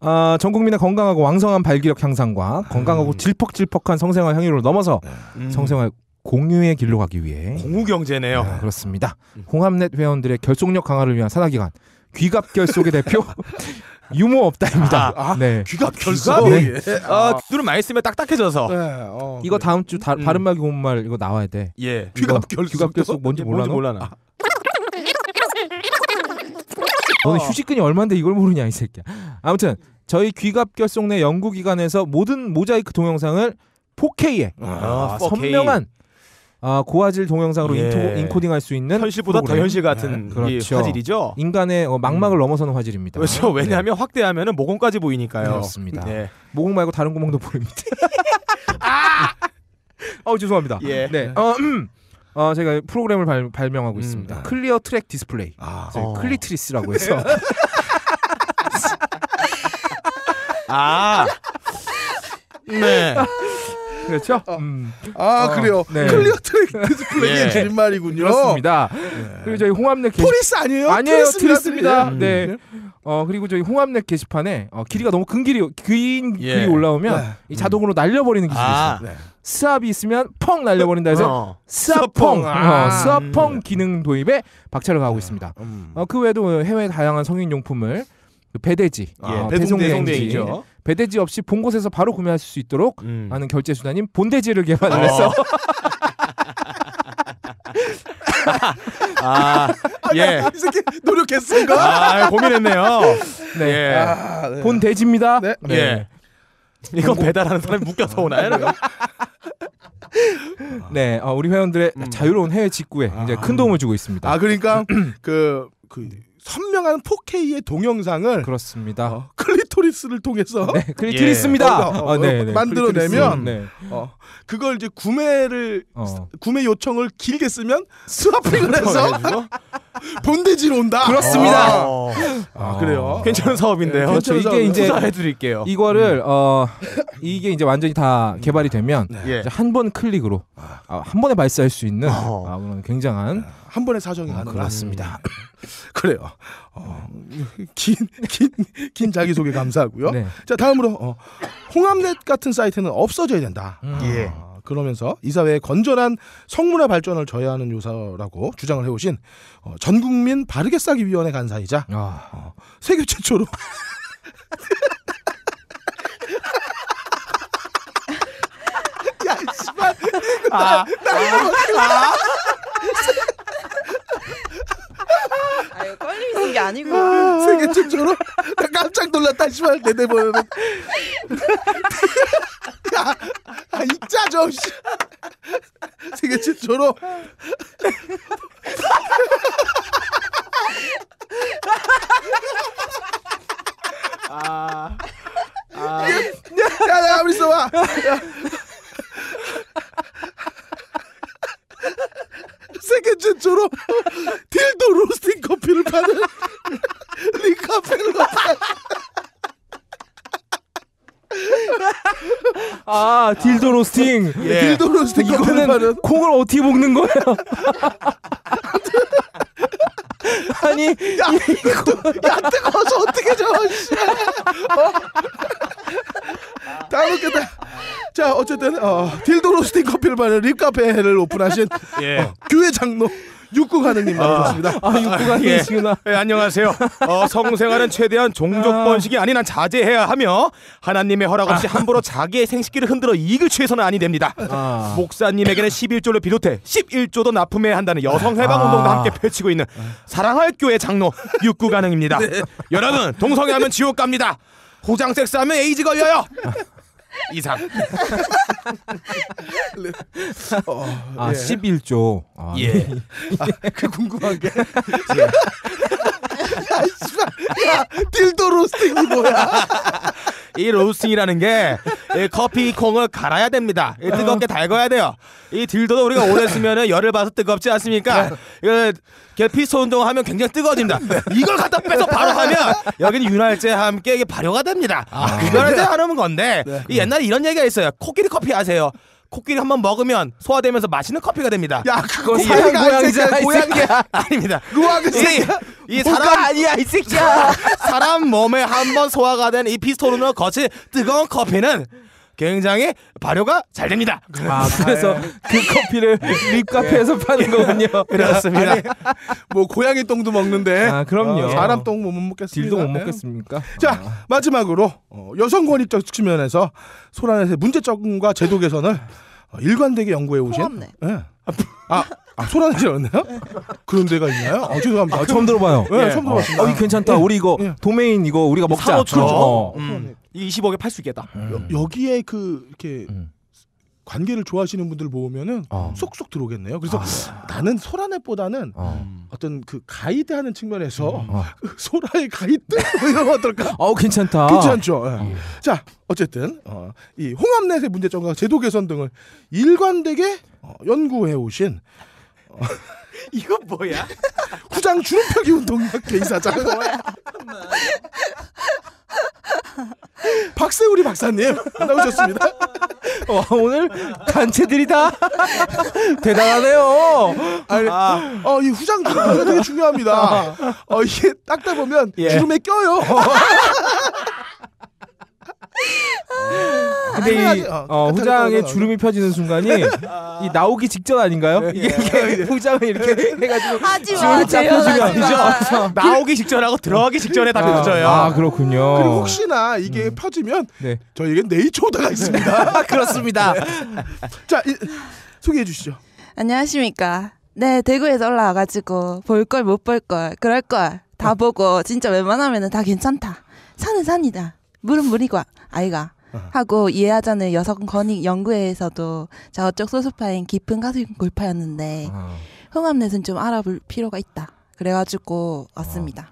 아, 전 국민의 건강하고 왕성한 발기력 향상과 건강하고 음. 질퍽질퍽한 성생활 향유를 넘어서 음. 성생활 공유의 길로 가기 위해 공우 경제네요. 네, 그렇습니다. 홍합넷 회원들의 결속력 강화를 위한 사다기관 귀갑결속의 대표 유머 없다입니다. 아, 네. 귀갑 결석. 귀갑? 예. 아, 눈을 많이 쓰면 딱딱해져서. 네, 어, 이거 그래. 다음 주 다, 음. 바른말 고운 말 이거 나와야 돼. 예. 귀갑 이거 결석. 귀갑결속 뭔지 몰라. 뭔지 몰라나. 너는 어. 휴직근이 얼마인데 이걸 모르냐 이 새끼야. 아무튼 저희 귀갑결속 내 연구기관에서 모든 모자이크 동영상을 4K에 아, 4K. 선명한 아, 고화질 동영상으로 예. 인토, 인코딩 할 수 있는 현실보다 더 프로그램. 현실 같은 네, 이 그렇죠. 화질이죠. 인간의 어, 망막을 넘어서는 화질입니다. 그렇죠. 왜냐하면 확대하면은 모공까지 보이니까요. 그렇습니다. 네. 모공 말고 다른 구멍도 보입니다. 아! 어 죄송합니다. 예. 네. 어, 음. 어 제가 프로그램을 발, 발명하고 음. 있습니다. clear track display. 아, 어. 클리트리스라고 해서 아. 네. 그렇죠. 음. 아 어, 그래요. 네. clear track display의 예. 줄임말이군요. 그렇습니다. 그리고 저희 홍합넷 게시 포리스 아니에요? 아니에요 트리스입니다, 트리스입니다. 음. 네. 어 그리고 저희 홍합넷 게시판에 어, 길이가 너무 근 길이 긴 예. 글이 올라오면 네. 이 자동으로 날려버리는 기술이 아. 있어요. 네. 스압이 있으면 펑 날려버린다 해서 어. 스압펑, 아. 어, 스압펑 기능 도입에 박차를 가하고 있습니다. 음. 어, 그 외에도 해외 다양한 성인 용품을 그 배대지, 예. 어, 배송 배송대행지, 대송대이죠. 배대지 없이 본 곳에서 바로 구매하실 수 있도록 음. 하는 결제 수단인 본대지를 개발을 어. 해서 아. 예. 이 새끼 노력했을까? 아, 고민했네요. 네. 예. 아, 네. 본대지입니다. 네. 예. 이거 배달하는 사람이 묶여서 오나요? 네, 어, 우리 회원들의 음. 자유로운 해외 직구에 이제 큰 도움을 주고 있습니다. 아 그러니까 그, 그 선명한 4K의 동영상을 그렇습니다. 어, 클리토리스를 통해서 네, 클리트리스입니다. 어, 어, 어, 어, 네, 네. 만들어내면. 네. 어, 그걸 이제 구매를 어. 구매 요청을 길게 쓰면 스와핑을 해서. 본대지로 온다. 그렇습니다. 어. 아, 그래요. 괜찮은 사업인데요. 네. 괜찮은 이게 이제 투자해드릴게요. 이거를 어 이게 이제 완전히 다 개발이 되면 예. 한번 클릭으로 아, 한 번에 발사할 수 있는 어. 아, 굉장한 한 번에 사정이 어, 가능한 그렇습니다. 그래요. 어, 긴, 긴, 긴 자기소개 감사하고요. 네. 자, 다음으로 어, 홍합넷 같은 사이트는 없어져야 된다. 음. 예. 어, 그러면서 이사회의 건전한 성문화 발전을 저해하는 요사라고 주장을 해오신 어, 전국민 바르게 싸기 위원회 간사이자 아, 어, 세계 최초로 야, 씨발. 아, 아 이거 걸림 있는 게 아니고 세계 최초로 나 깜짝 놀랐다 씨발 내내 보면 야, 아, 읽자 좀 씨. 세계 최초로 아, 아, 야, 야, 가만 있어봐. 야. 세계 최초로 딜도 로스팅 커피를 파는 리카페로 아 딜도 로스팅. 예. 딜도 로스팅 커피를 파는 이거는 콩을 어떻게 볶는 거예요? 아니 야, 야 뜨거워서 어떻게 씨. 어? 다 웃겠다. 자 어쨌든 어, 딜도 로스팅 커피를 파는 립카페를 오픈하신 예. 어, 교회 장로 육구 가능님 나오셨습니다. 아 육구가 예. 계시구나. 네, 안녕하세요. 어, 성생활은 최대한 종족 번식이 아닌 한 자제해야 하며 하나님의 허락 없이 함부로 자기의 생식기를 흔들어 이익을 취해서는 아니 됩니다. 아. 목사님에게는 11조를 비롯해 11조도 납품해야 한다는 여성 해방 아. 운동도 함께 펼치고 있는 사랑할 교회 장로 육구 가능입니다. 여러분 동성애하면 지옥 갑니다. 호장 섹스하면 에이즈 걸려요. 이상. 어, 아 예. 11조. 아, 예. 그 궁금한 게. 야, 씨발. 야, 딜도 로스팅이 뭐야? 이 로스팅이라는 게 이 커피 콩을 갈아야 됩니다. 이 뜨겁게 달궈야 돼요. 이 딜도도 우리가 오래 쓰면 열을 받아서 뜨겁지 않습니까? 이거 이렇게 피스톤 운동하면 굉장히 뜨거워집니다. 이걸 갖다 빼서 바로 하면 여기는 윤활제와 함께 이게 발효가 됩니다. 이걸 때 하는 건데 이 옛날에 이런 얘기가 있어요. 코끼리 커피 아세요? 코끼리 한 번 먹으면 소화되면서 맛있는 커피가 됩니다. 야, 그거 이 사향 고양이잖아, 이 고양이. 새끼야. 아닙니다. 루왁 그 이, 이 사람 아니야 이 새끼야. 사람 몸에 한 번 소화가 된 이 피스토르는 거친 뜨거운 커피는 굉장히 발효가 잘 됩니다. 아 그래서 그 커피를 립카페에서 파는 거군요. 그렇습니다. 뭐 고양이 똥도 먹는데 아 그럼요. 어, 사람 똥 못 먹겠습니다. 딜도 못 네. 먹겠습니까? 자 마지막으로 어, 여성 권익적 측면에서 소란에서의 문제점과 제도 개선을 어, 일관되게 연구해 오신. 예. 아, 아 소란에서였나요? 그런 데가 있나요? 아, 죄송합니다. 아, 처음 들어봐요. 네, 예. 처음 들어봤습니다. 어, 이 괜찮다. 우리 이거 예. 도메인 이거 우리가 먹자. 사오처럼. 어. 음, 이 20억에 팔 수 있겠다. 여, 여기에 그 이렇게 음. 관계를 좋아하시는 분들 보면은 어. 쏙쏙 들어오겠네요. 그래서 아. 나는 소란에보다는 어. 어떤 그 가이드하는 측면에서 어. 그 소라의 가이드 뭐 이런 거 어떨까? 어 괜찮다. 괜찮죠. 예. 자, 어쨌든 어, 이 홍합넷의 문제점과 제도 개선 등을 일관되게 어, 연구해 오신 이거 뭐야? 후장 주름펴기 운동학회 이사장 박세우리 박사님 나오셨습니다. 와, 오늘 단체들이 다 대단하네요. 아니, 어, 이 후장 주름펴기 되게 중요합니다. 어, 이게 닦다 보면 예. 주름에 껴요. 근데 이. 어, 어, 후장에. 주름이 펴지는 순간이 이 나오기 직전 아닌가요? 이게, 이게 후장을 이렇게 해가지고 하지 마. 주름을 쫙 펴주면 재현하지 마. 나오기 직전하고 들어가기 직전에 다 펴져요. 아 그렇군요. 그리고 혹시나 이게 펴지면 네. 저에겐 네이처 오다가 있습니다. 그렇습니다. 자, 이, 소개해 주시죠. 안녕하십니까. 네, 대구에서 올라와가지고 볼 걸 못 볼 걸 그럴 걸 다 보고 진짜 웬만하면은 다 괜찮다. 산은 산이다. 물은 물이고 아이가. 하고 이해하자는 여성 권익 연구회에서도 저쪽 소수파인 깊은 가슴 골파였는데 아, 홍합넷은 좀 알아볼 필요가 있다. 그래가지고 왔습니다.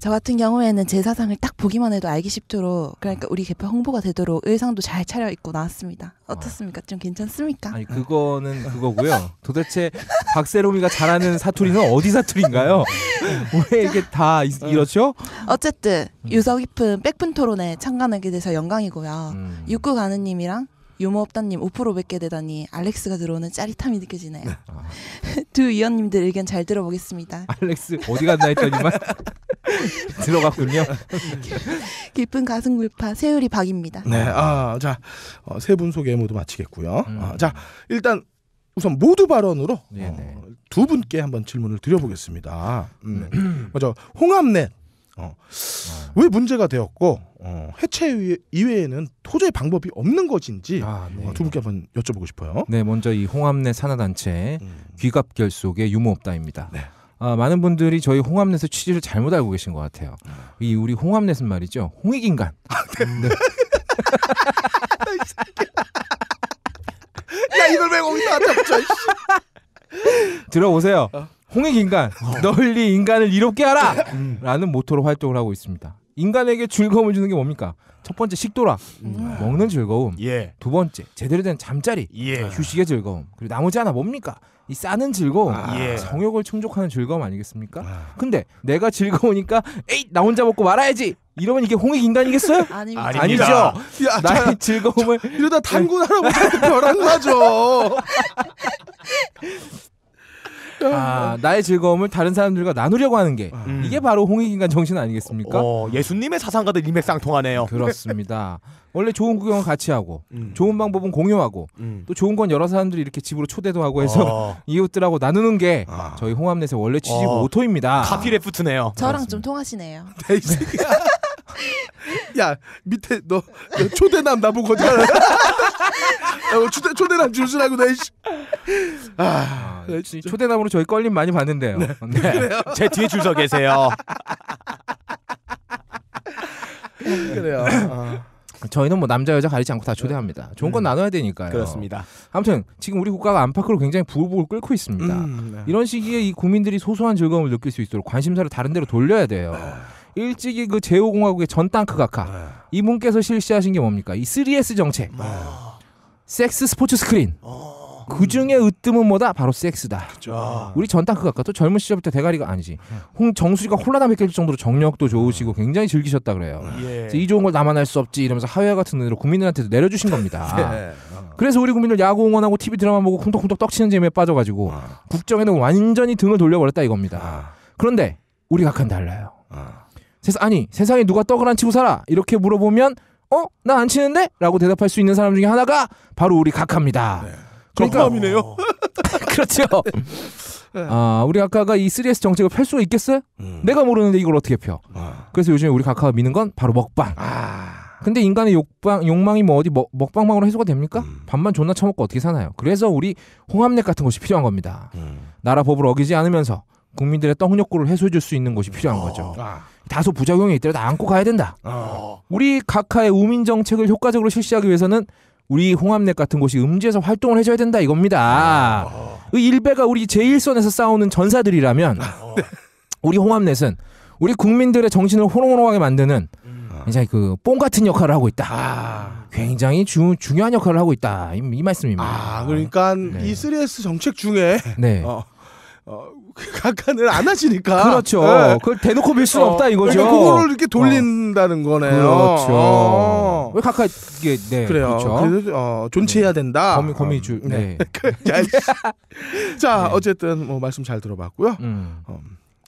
저 같은 경우에는 제 사상을 딱 보기만 해도 알기 쉽도록 그러니까 우리 개표 홍보가 되도록 의상도 잘 차려입고 나왔습니다. 어떻습니까? 좀 괜찮습니까? 아니 그거는 그거고요. 도대체 박세롬이가 잘하는 사투리는 어디 사투리인가요? 왜 이게 다 이- 이렇죠? 어쨌든 유서 깊은 백분 토론에 참가하게 돼서 영광이고요. 음. 육구 가느님이랑 유모업다님 5% 뵙게 되다니 알렉스가 들어오는 짜릿함이 느껴지네요. 아. 두 위원님들 의견 잘 들어보겠습니다. 알렉스 어디 갔나 했더니만 들어갔군요. 깊은 가슴 굴파 세율이 박입니다. 네, 아, 자, 어, 세분 소개 모두 마치겠고요. 음. 아, 자, 일단 우선 모두 발언으로 네, 네. 어, 두 분께 한번 질문을 드려보겠습니다. 음. 먼저 홍합넷 어, 왜 문제가 되었고 어, 해체 이외- 이외에는 도저히 방법이 없는 것인지 아, 네. 어, 두 분께 한번 여쭤보고 싶어요. 네, 먼저 이 홍합내 산하단체 음. 귀갑 결속의 유무업다입니다. 네. 아, 많은 분들이 저희 홍합넷의 취지를 잘못 알고 계신 것 같아요. 이 우리 홍합넷은 말이죠, 홍익인간. 네. 야 이걸 왜 거기다 잡죠? 이씨. 들어보세요. 어. 홍익인간, 널리 인간을 이롭게 하라! 라는 모토로 활동을 하고 있습니다. 인간에게 즐거움을 주는 게 뭡니까? 첫 번째 식도락, 먹는 즐거움. 예. 두 번째 제대로 된 잠자리, 예. 휴식의 즐거움. 그리고 나머지 하나 뭡니까? 이 싸는 즐거움, 예. 성욕을 충족하는 즐거움 아니겠습니까? 아. 근데 내가 즐거우니까 에이 나 혼자 먹고 말아야지. 이러면 이게 홍익 인간이겠어요? 아닙니다. 아니, 아니죠. 야, 자, 나의 즐거움을 이러다 단군 할아버지한테 벼랑 맞아. 아, 나의 즐거움을 다른 사람들과 나누려고 하는 게 음. 이게 바로 홍익인간 정신 아니겠습니까? 어, 예수님의 사상과도 일맥상통하네요. 그렇습니다. 원래 좋은 구경은 같이 하고 음. 좋은 방법은 공유하고 음. 또 좋은 건 여러 사람들이 이렇게 집으로 초대도 하고 해서 어, 이웃들하고 나누는 게 아. 저희 홍합넷의 원래 취지 어. 모토입니다. 카피 레프트네요. 저랑 좀 통하시네요. 야 밑에 너, 너 초대남 나보고 어디 가라. 야, 뭐 초대 초대남 줄수라고 내. 씨. 아, 아, 이 초대남으로 저희 껄림 많이 받는데요. 네. 제 뒤에 줄 서 계세요. 그래요. 아. 저희는 뭐 남자 여자 가리지 않고 다 초대합니다. 좋은 건 나눠야 되니까요. 그렇습니다. 아무튼 지금 우리 국가가 안팎으로 굉장히 부글부글 끓고 있습니다. 음, 네. 이런 시기에 이 국민들이 소소한 즐거움을 느낄 수 있도록 관심사를 다른 데로 돌려야 돼요. 일찍이 그 제5공화국의 전 땅크 각하 이분께서 실시하신 게 뭡니까? 이 3S 정책. 섹스 스포츠 스크린. 그 중에 으뜸은 뭐다? 바로 섹스다. 아, 우리 전 땅크 각하 또 젊은 시절부터 대가리가 아니지. 홍 정수리가 홀라당 벗길 정도로 정력도 좋으시고 굉장히 즐기셨다 그래요. 예. 그래서 이 좋은 걸 나만 할 수 없지 이러면서 하회 같은 눈으로 국민들한테도 내려주신 겁니다. 네. 그래서 우리 국민들 야구 응원하고 TV 드라마 보고 쿵떡쿵떡 떡치는 재미에 빠져가지고 국정에는 완전히 등을 돌려버렸다 이겁니다. 그런데 우리 각하는 달라요. 세상 아니 세상에 누가 떡을 안 치고 살아 이렇게 물어보면 어 나 안 치는데? 라고 대답할 수 있는 사람 중에 하나가 바로 우리 각하입니다. 그러니까 정감이네요. 그렇죠. 아 우리 각하가 이 3S 정책을 펼 수가 있겠어요? 내가 모르는데 이걸 어떻게 펴? 그래서 요즘에 우리 각하가 미는 건 바로 먹방. 아. 근데 인간의 욕방, 욕망이 뭐 어디 먹, 먹방망으로 해소가 됩니까? 밥만 존나 처먹고 어떻게 사나요? 그래서 우리 홍합넷 같은 것이 필요한 겁니다. 나라 법을 어기지 않으면서 국민들의 떡 욕구를 해소해 줄 수 있는 곳이 필요한 거죠. 아. 다소 부작용이 있더라도 안고 가야 된다. 어. 우리 각하의 우민 정책을 효과적으로 실시하기 위해서는 우리 홍합넷 같은 곳이 음지에서 활동을 해줘야 된다 이겁니다. 그 일베가 우리 제1선에서 싸우는 전사들이라면 우리 홍합넷은 우리 국민들의 정신을 호롱호롱하게 만드는 굉장히 그 뽕 같은 역할을 하고 있다. 아. 굉장히 주, 중요한 역할을 하고 있다. 이, 이 말씀입니다. 아, 그러니까 네. 이 3S 정책 중에 네. 어, 어, 각하는 안 하시니까. 그렇죠. 네. 그걸 대놓고 빌 수는 어, 없다 이거죠. 그러니까 그거를 이렇게 돌린다는 거네요. 그렇죠. 어. 왜 각하 이게 네 그래요. 그렇죠. 그래서 어, 존치해야 된다. 거미 거미 줄 네. 네. 야, 자, 네. 어쨌든 뭐 말씀 잘 들어봤고요. 음.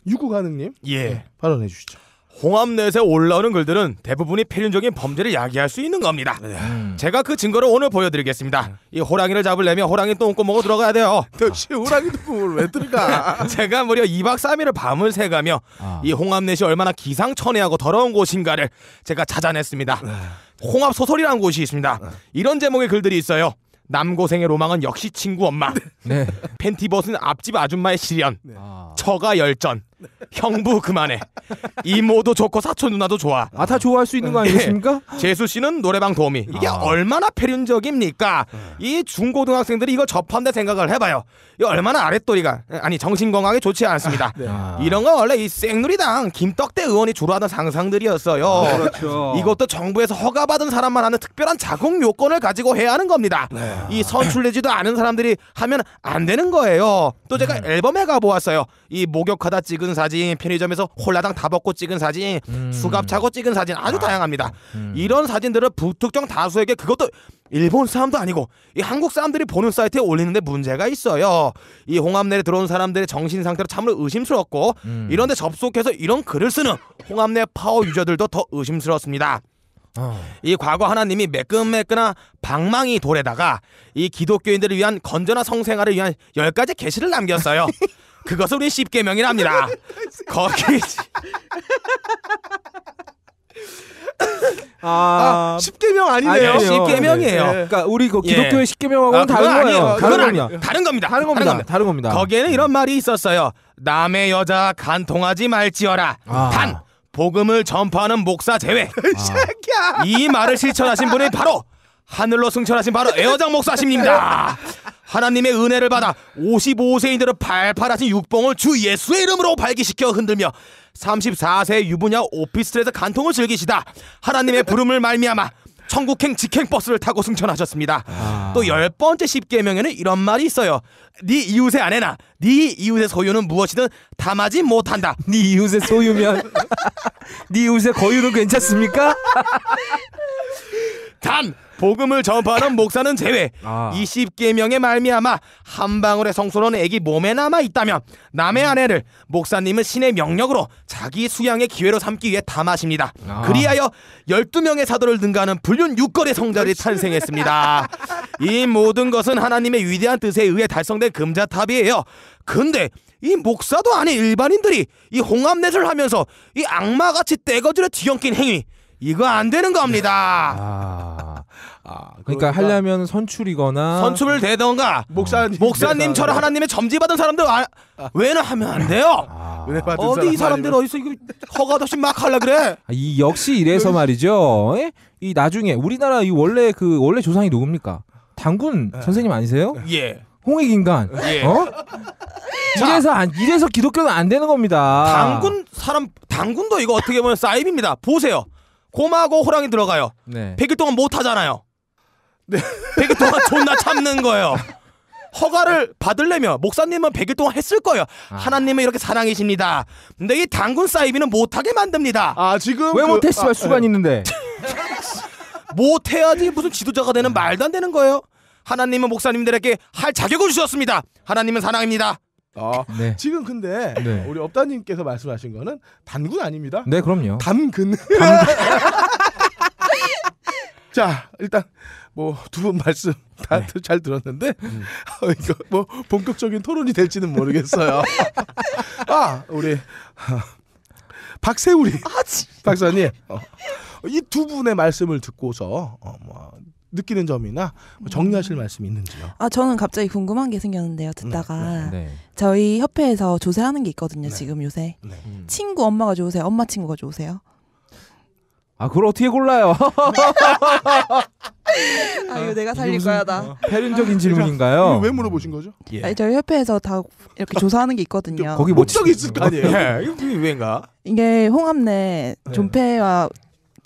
유구가능님 예. 발언해 주시죠. 홍합넷에 올라오는 글들은 대부분이 폐륜적인 범죄를 야기할 수 있는 겁니다. 음. 제가 그 증거를 오늘 보여드리겠습니다. 이 호랑이를 잡으려면 호랑이 똥구멍으로 들어가야 돼요. 역시 호랑이도 그걸 왜 들어가? 제가 무려 2박 3일을 밤을 새가며 아. 이 홍합넷이 얼마나 기상천외하고 더러운 곳인가를 제가 찾아냈습니다. 홍합 소설이라는 곳이 있습니다. 이런 제목의 글들이 있어요. 남고생의 로망은 역시 친구 엄마. 네. 팬티 벗은 앞집 아줌마의 시련. 아. 처가 열전. 형부 그만해. 이모도 좋고 사촌 누나도 좋아. 아, 다 좋아할 수 있는 거 아니겠습니까? 재수 씨는 노래방 도우미. 이게 아. 얼마나 폐륜적입니까? 이 중고등학생들이 이거 접한데 생각을 해봐요. 이 얼마나 아랫도리가 아니 정신 건강에 좋지 않습니다. 아. 이런 건 원래 이 생누리당 김떡대 의원이 주로 하던 상상들이었어요. 그렇죠. 이것도 정부에서 허가받은 사람만 하는 특별한 자국 요건을 가지고 해야 하는 겁니다. 이 선출되지도 않은 사람들이 하면 안 되는 거예요. 또 제가 앨범에 가보았어요. 이 목욕하다 찍은 사진, 편의점에서 홀라당 다 벗고 찍은 사진, 수갑 차고 찍은 사진 아주 다양합니다. 이런 사진들을 부특정 다수에게 그것도 일본 사람도 아니고 이 한국 사람들이 보는 사이트에 올리는데 문제가 있어요. 이 홍합내에 들어온 사람들의 정신 상태로 참으로 의심스럽고 이런데 접속해서 이런 글을 쓰는 홍합내 파워 유저들도 더 의심스럽습니다. 어. 이 과거 하나님이 매끈매끈한 방망이 돌에다가 이 기독교인들을 위한 건전한 성생활을 위한 열 가지 계시를 남겼어요. 그것을 우리 십계명이랍니다. 거기 아, 10개명 아니네요. 아니에요. 십계명이에요. 네. 그러니까 우리 그 예. 기독교의 십계명하고는 아, 다른 그건 거예요. 아니에요. 다른 그건 겁니다. 아니- 다른 겁니다. 다른 겁니다. 다른 겁니다. 거기에는 이런 말이 있었어요. 남의 여자 간통하지 말지어라. 아. 단 복음을 전파하는 목사 제외. 이 말을 실천하신 분이 바로 하늘로 승천하신 바로 애어장 목사십니다. 하나님의 은혜를 받아 55세인들을 팔팔하신 육봉을 주 예수의 이름으로 발기시켜 흔들며 34세 유부녀 오피스텔에서 간통을 즐기시다 하나님의 부름을 말미암아 천국행 직행 버스를 타고 승천하셨습니다. 또열 번째 십계명에는 이런 말이 있어요. 네 이웃의 아내나 네 이웃의 소유는 무엇이든 담하지 못한다. 네 이웃의 소유면 네 이웃의 거유는 괜찮습니까? 단 복음을 전파하는 목사는 제외 아. 20계명의 말미암아 한 방울의 성소로는 애기 몸에 남아 있다면 남의 아내를 목사님은 신의 명령으로 자기 수양의 기회로 삼기 위해 담하십니다. 아. 그리하여 12명의 사도를 등가하는 불륜 육거리 성자들이 탄생했습니다. 이 모든 것은 하나님의 위대한 뜻에 의해 달성된 금자탑이에요. 근데 이 목사도 아닌 일반인들이 이 홍합넷을 하면서 이 악마같이 떼거지를 뒤엉킨 행위 이거 안 되는 겁니다. 아. 아, 그러니까 하려면 선출이거나 선출을 대던가 목사님 목사님처럼 하나님의 점지 받은 사람들 아, 왜는 하면 안 돼요. 아. 받은 어디 이 사람 사람들 어디서 이거 허가 없이 막 하려 그래? 아, 이 역시 이래서 말이죠. 예? 이 나중에 우리나라 이 원래 그 원래 조상이 누굽니까? 당군 선생님 아니세요? 예. 홍익 인간. 예. 어? 이래서 안 이래서 기독교는 안 되는 겁니다. 당군 사람 당군도 이거 어떻게 보면 사입입니다. 보세요. 곰하고 호랑이 들어가요. 네. 100일 동안 못 하잖아요. 네. 100일 동안 존나 참는 거예요. 허가를 받으려면 목사님은 100일 동안 했을 거예요. 아. 하나님은 이렇게 사랑이십니다. 근데 이 당군 사이비는 못하게 만듭니다. 아 지금 왜 그- 못해 아, 씨발 수반 있는데. 못해야지 무슨 지도자가 되는 말도 안 되는 거예요. 하나님은 목사님들에게 할 자격을 주셨습니다. 하나님은 사랑입니다. 아, 네. 지금 근데 네. 우리 업다님께서 말씀하신 거는 단군 아닙니다. 네, 그럼요. 담근. 자 일단 뭐 두 분 말씀 다잘 들었는데 어, 이거 뭐 본격적인 토론이 될지는 모르겠어요. 아 우리 박세우리 박사님 이두 분의 말씀을 듣고서 어, 뭐 느끼는 점이나 뭐 정리하실 말씀이 있는지요? 아 저는 갑자기 궁금한 게 생겼는데요. 듣다가 네. 저희 협회에서 조세하는 게 있거든요. 네. 지금 요새 네. 친구 엄마가 좋으세요? 엄마 친구가 좋으세요? 아, 그걸 어떻게 골라요? 아 이거 내가 이게 살릴 무슨- 거야 나. 어. 패륜적인 이거 질문인가요? 왜 물어보신 거죠? 아니, 저희 협회에서 다 이렇게 조사하는 게 있거든요. 거기 뭐 목적이 있을 거 아니에요? 예, 이거 왜인가? 이게 홍합내 네. 존폐와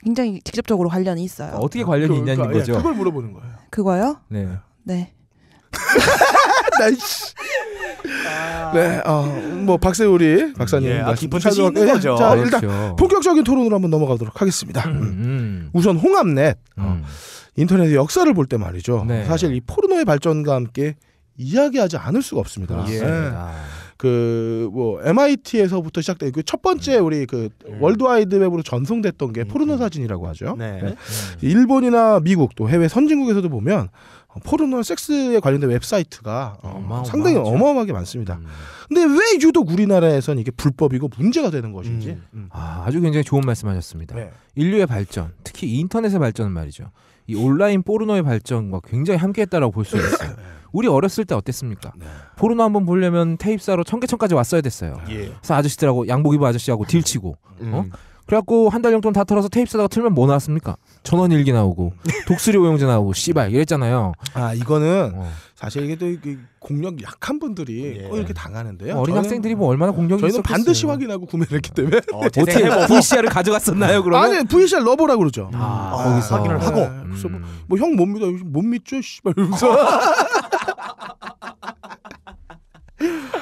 굉장히 직접적으로 관련이 있어요. 어떻게 관련이 그러니까, 있냐는 예, 거죠. 그걸 물어보는 거예요. 그거요? 네. 네. 나이씨. 네, 어, 뭐 박세우리 박사님 예, 아, 깊은 잘 뜻이 있는 예, 거죠. 자, 일단 그렇죠. 본격적인 토론으로 한번 넘어가도록 하겠습니다. 음. 우선 홍합넷 어, 음. 인터넷의 역사를 볼 때 말이죠. 네. 사실 이 포르노의 발전과 함께 이야기하지 않을 수가 없습니다. 예. 그렇습니다. 그뭐 MIT에서부터 시작된 그첫 번째 우리 그 월드와이드 웹으로 전송됐던 게 포르노 사진이라고 하죠. 네. 음. 일본이나 미국 또 해외 선진국에서도 보면 어, 포르노 섹스에 관련된 웹사이트가 어, 어마어마하죠. 상당히 어마어마하게 많습니다. 음. 근데 왜 유독 우리나라에선 이게 불법이고 문제가 되는 것인지. 음. 음. 아, 아주 굉장히 좋은 말씀하셨습니다. 네. 인류의 발전, 특히 인터넷의 발전은 말이죠. 이 온라인 포르노의 발전과 굉장히 함께했다라고 볼 수 있어요. 우리 어렸을 때 어땠습니까? 네. 포르노 한번 보려면 테이프사로 청계천까지 왔어야 됐어요. 예. 그래서 아저씨들하고 양복 입은 아저씨하고 딜치고 음. 어? 그래갖고 한 달 용돈 다 털어서 테이프 사다가 틀면 뭐 나왔습니까? 전원 일기 나오고 독수리 오용제 나오고 씨발 이랬잖아요. 아 이거는 어. 사실 이게 또 공력 약한 분들이 예. 꼭 이렇게 당하는데요. 어린 저는- 학생들이 뭐 얼마나 공격이 저희는 있었겠어요. 반드시 확인하고 구매를 했기 때문에 어, 어떻게 재생해보고. VCR을 가져갔었나요? 그러면 아니 VCR 러버라 그러죠. 아, 아, 거기서 확인을 하고. 네, 그래서 음. 뭐 형 못 믿어 못 믿죠 씨발 이러면서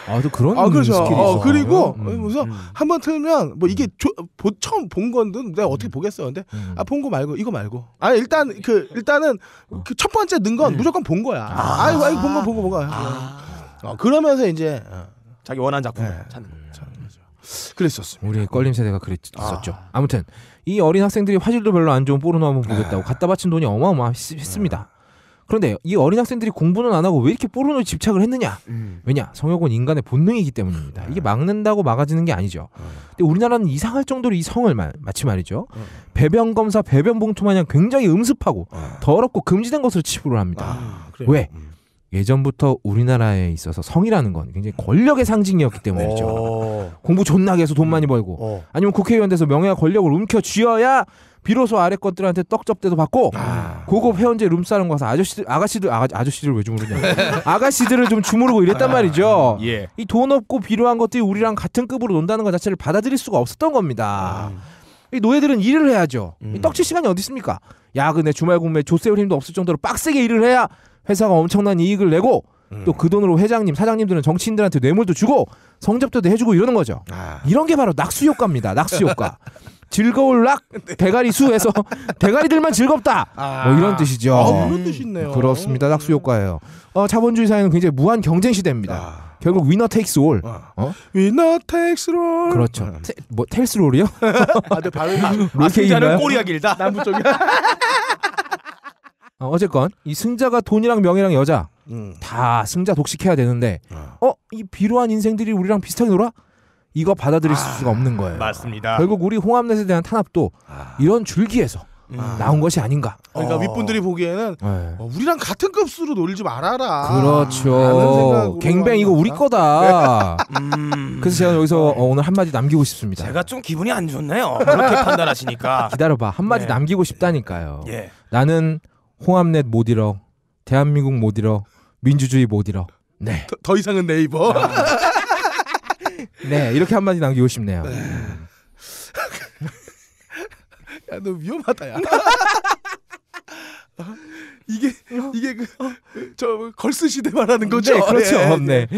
아, 또 그런 아 그렇죠. 스킬이 어, 있어요. 그리고 음. 그래서 음. 한번 틀면 뭐 이게 조, 보, 처음 본 건데 내가 어떻게 보겠어 근데 음. 아 본 거 말고 이거 말고 아 일단 그 일단은 그 첫 번째 넣은 건 무조건 본 거야 아, 이고 아이고 본거 본거 본거 아, 어, 그러면서 이제 어, 자기 원하는 작품. 네. 찾는. 참, 그랬었습니다 우리 껄림 세대가 그랬었죠. 아. 무튼이 어린 학생들이 화질도 별로 안 좋은 포르노 한번 보겠다고 갖다 바친 돈이 어마어마했습니다. 그런데 이 어린 학생들이 공부는 안 하고 왜 이렇게 포르노에 집착을 했느냐? 음. 왜냐? 성욕은 인간의 본능이기 때문입니다. 이게 막는다고 막아지는 게 아니죠. 근데 우리나라는 이상할 정도로 이 성을 마, 마치 말이죠. 배변 검사 배변 봉투 마냥 굉장히 음습하고 더럽고 금지된 것으로 치부를 합니다. 아. 왜? 예전부터 우리나라에 있어서 성이라는 건 굉장히 권력의 상징이었기 때문이죠. 어. 공부 존나게 해서 돈 많이 벌고 어. 아니면 국회의원 돼서 명예와 권력을 움켜 쥐어야 비로소 아래 것들한테 떡접대도 받고 고급 회원제 룸사롱 가서 아저씨들 아가씨들 아가, 아저씨들 왜 주무르냐 아가씨들을 좀 주무르고 이랬단 말이죠. 예. 이돈 없고 필요한 것들이 우리랑 같은 급으로 논다는 것 자체를 받아들일 수가 없었던 겁니다. 이 노예들은 일을 해야죠. 이 떡칠 시간이 어디 있습니까? 야근에 주말 근무에 조세울 힘도 없을 정도로 빡세게 일을 해야 회사가 엄청난 이익을 내고 또그 돈으로 회장님, 사장님들은 정치인들한테 뇌물도 주고 성접대도 해주고 이러는 거죠. 아, 이런 게 바로 낙수 효과입니다. 낙수 효과. 즐거울 락 대가리 수에서 대가리들만 즐겁다 아. 뭐 이런 뜻이죠. 아, 그런 뜻이 있네요. 그렇습니다. 낙수 효과예요. 어, 자본주의 사회는 굉장히 무한 경쟁 시대입니다. 아. 결국 위너 테이크스 올. 어. 어? 위너 테이크스 롤. 그렇죠. 테, 뭐 텔스 롤이요? 아, 내 발음이 아, 롤케이크인가요? 승자는 꼬리가 길다. 남부 쪽이야. 어, 어쨌건 이 승자가 돈이랑 명예랑 여자 음. 다 승자 독식해야 되는데 어. 어이 비루한 인생들이 우리랑 비슷하게 놀아? 이거 받아들일 수가 없는 거예요. 맞습니다. 결국 우리 홍합넷에 대한 탄압도 아. 이런 줄기에서 음. 나온 것이 아닌가. 그러니까 어. 윗분들이 보기에는 네. 어, 우리랑 같은 급수로 놀지 말아라. 그렇죠. 갱뱅 이거 우리 거다. 거다. 음. 그래서 제가 여기서 어, 오늘 한마디 남기고 싶습니다. 제가 좀 기분이 안 좋네요. 그렇게 판단하시니까. 기다려봐 한마디 네. 남기고 싶다니까요. 예. 나는 홍합넷 못 잃어, 대한민국 못 잃어, 민주주의 못 잃어. 네, 더, 더 이상은 네이버. 네 이렇게 한마디 남기고 싶네요. 야, 너 위험하다, 야. 이게 이게 그저 걸스 시대 말하는 거죠? 네, 그렇죠. 예, 예. 네.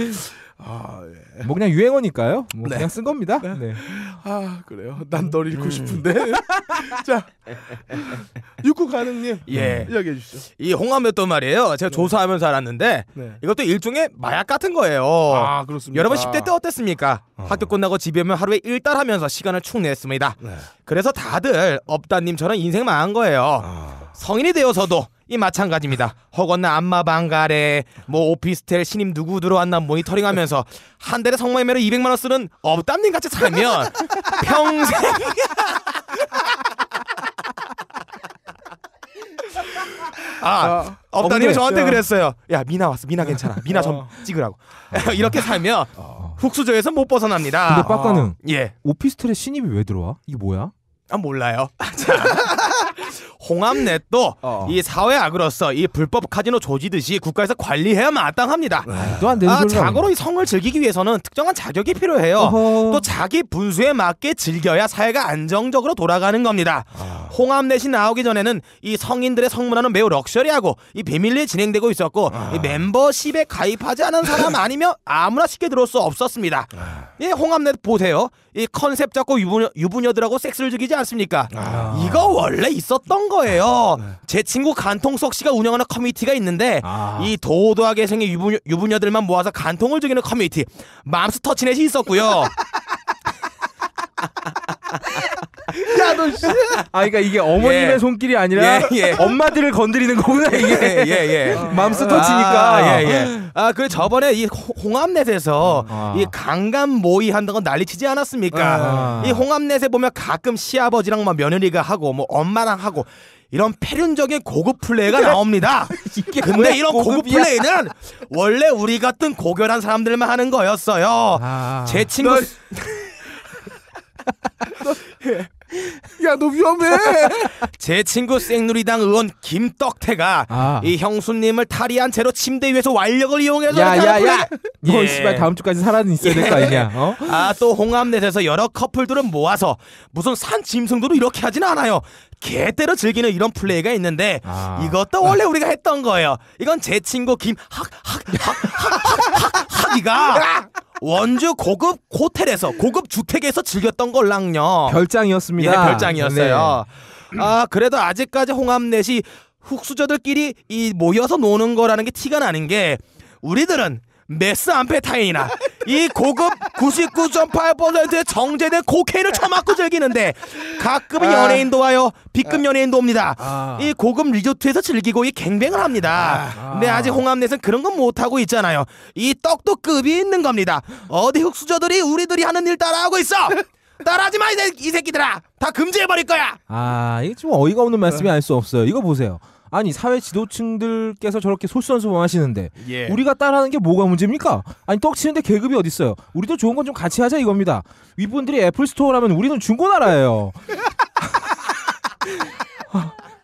아, 예. 뭐 그냥 유행어니까요. 뭐 네. 그냥 쓴 겁니다. 네. 아, 그래요. 난 널 잃고 싶은데. 자, 육구 가능님, 예. 이야기해 주시죠. 이 홍합맷도 말이에요. 제가 조사하면서 알았는데 네. 이것도 일종의 마약 같은 거예요. 아, 그렇습니다. 여러분 10대 때 어땠습니까? 학교 끝나고 집에 오면 하루에 일달 하면서 시간을 축 냈습니다. 네. 그래서 다들 업다님처럼 인생 망한 거예요. 아, 성인이 되어서도 이 마찬가지입니다. 허건나 안마 방가래, 뭐 오피스텔 신임 누구 들어왔나 모니터링하면서 한 달에 성매매로 200만 원 쓰는 업담님 같이 살면 평생 아, 아, 업다님이 없네. 저한테 야. 그랬어요. 야 미나 왔어, 미나 괜찮아, 미나 좀 어. 찍으라고. 이렇게 살면 훅수저에서 못 벗어납니다. 근데 빡가는 예, 오피스텔에 신입이 왜 들어와? 이게 뭐야? 아 몰라요. 자, 홍합넷도 어. 이 사회 악으로서 이 불법 카지노 조지듯이 국가에서 관리해야 마땅합니다. 또안 되는 아, 자고로 이 성을 즐기기 위해서는 특정한 자격이 필요해요. 어허. 또 자기 분수에 맞게 즐겨야 사회가 안정적으로 돌아가는 겁니다. 홍합넷이 나오기 전에는 이 성인들의 성문화는 매우 럭셔리하고 이 비밀리에 진행되고 있었고 이 멤버십에 가입하지 않은 사람 아니면 아무나 쉽게 들어올 수 없었습니다. 이 홍합넷 보세요. 이 컨셉 잡고 유부녀, 유부녀들하고 섹스를 즐기지 않습니까? 이거 원래 있었던 거 예요. 제 친구 간통석 씨가 운영하는 커뮤니티가 있는데 아. 이 도도하게 생긴 유부녀, 유부녀들만 모아서 간통을 즐기는 커뮤니티 맘스터치넷이 있었고요. 야, 너 씨. 아, 그러니까 이게 어머님의 예. 손길이 아니라 예, 예. 엄마들을 건드리는 거구나 이게. 예, 예, 예. 맘스 터치니까. 아, 예, 예. 아, 그 저번에 이 홍- 홍합넷에서 아. 이 강간 모의 한다고 난리치지 않았습니까? 아. 이 홍합넷에 보면 가끔 시아버지랑 뭐 며느리가 하고 뭐 엄마랑 하고 이런 패륜적인 고급 플레이가 나옵니다. 근데 뭐야, 이런 고급 고급이야. 플레이는 원래 우리 같은 고결한 사람들만 하는 거였어요. 아. 제 친구 너- 야, 너 위험해. 제 친구 생누리당 의원 김떡태가 아. 이 형수님을 탈의한 채로 침대 위에서 완력을 이용해서 야, 이렇게 야, 하는 야. 플레이. 너 예. 씨발 다음 주까지 살아는 있어야 될 거 아니냐? 어? 아 또 홍합넷에서 여러 커플들을 모아서 무슨 산 짐승도로 이렇게 하진 않아요. 개대로 즐기는 이런 플레이가 있는데 아. 이것도 원래 우리가 했던 거예요. 이건 제 친구 김학학학학학이가 원주 고급 호텔에서 고급 주택에서 즐겼던 걸랑요. 별장이었습니다. 예, 별장이었어요. 아 그래도 아직까지 홍합넷이 흙수저들끼리 이 모여서 노는 거라는 게 티가 나는 게 우리들은 메스 암페타인이나 이 고급 99.8%의 정제된 코케인을 처맞고 즐기는데 가끔은 아. 연예인도 와요. B급 연예인도 옵니다. 아. 이 고급 리조트에서 즐기고 이 갱뱅을 합니다. 아. 근데 아직 홍합넷은 그런 건 못하고 있잖아요. 이 떡도 급이 있는 겁니다. 어디 흑수저들이 우리들이 하는 일 따라하고 있어. 따라하지 마, 이 새끼들아. 다 금지해버릴 거야. 아, 이게 좀 어이가 없는 말씀이 알 수 없어요. 이거 보세요. 아니 사회 지도층들께서 저렇게 솔선수범 하시는데 예. 우리가 따라하는 게 뭐가 문제입니까? 아니 떡 치는데 계급이 어디 있어요? 우리도 좋은 건 좀 같이 하자 이겁니다. 윗분들이 애플 스토어라면 우리는 중고나라예요.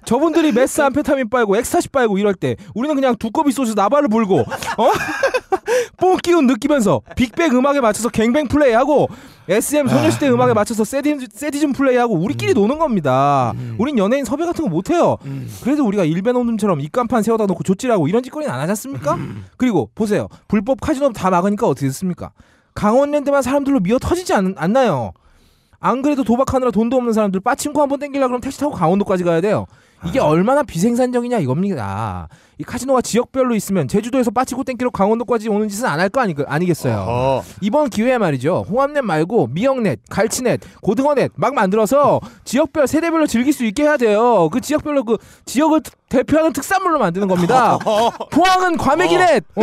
저분들이 메스 암페타민 빨고 엑스타시 빨고 이럴 때 우리는 그냥 두꺼비 소주 나발을 불고 어? 뽕 기운 느끼면서 빅뱅 음악에 맞춰서 gangbang 플레이하고 SM 소녀시대 음악에 맞춰서 sadi, sadism 플레이하고 우리끼리 노는 겁니다. 우린 연예인 섭외 같은 거 못해요. 그래도 우리가 일베놈들처럼 입간판 세워다 놓고 조치라고 이런 짓거리는 안 하지 않습니까? 그리고 보세요. 불법 카지노 다 막으니까 어떻게 됐습니까? 강원랜드만 사람들로 미어 터지지 않, 않나요? 안 그래도 도박하느라 돈도 없는 사람들 빠친코 한번 땡기려 그러면 택시 타고 강원도까지 가야 돼요. 이게 얼마나 비생산적이냐 이겁니다. 이 카지노가 지역별로 있으면 제주도에서 빠치고 땡기러 강원도까지 오는 짓은 안 할 거 아니, 아니겠어요. 어. 이번 기회에 말이죠. 홍합넷 말고 미역넷, 갈치넷, 고등어넷 막 만들어서 지역별 세대별로 즐길 수 있게 해야 돼요. 그 지역별로 그 지역을 특- 대표하는 특산물로 만드는 겁니다. 포항은 과메기넷, 어?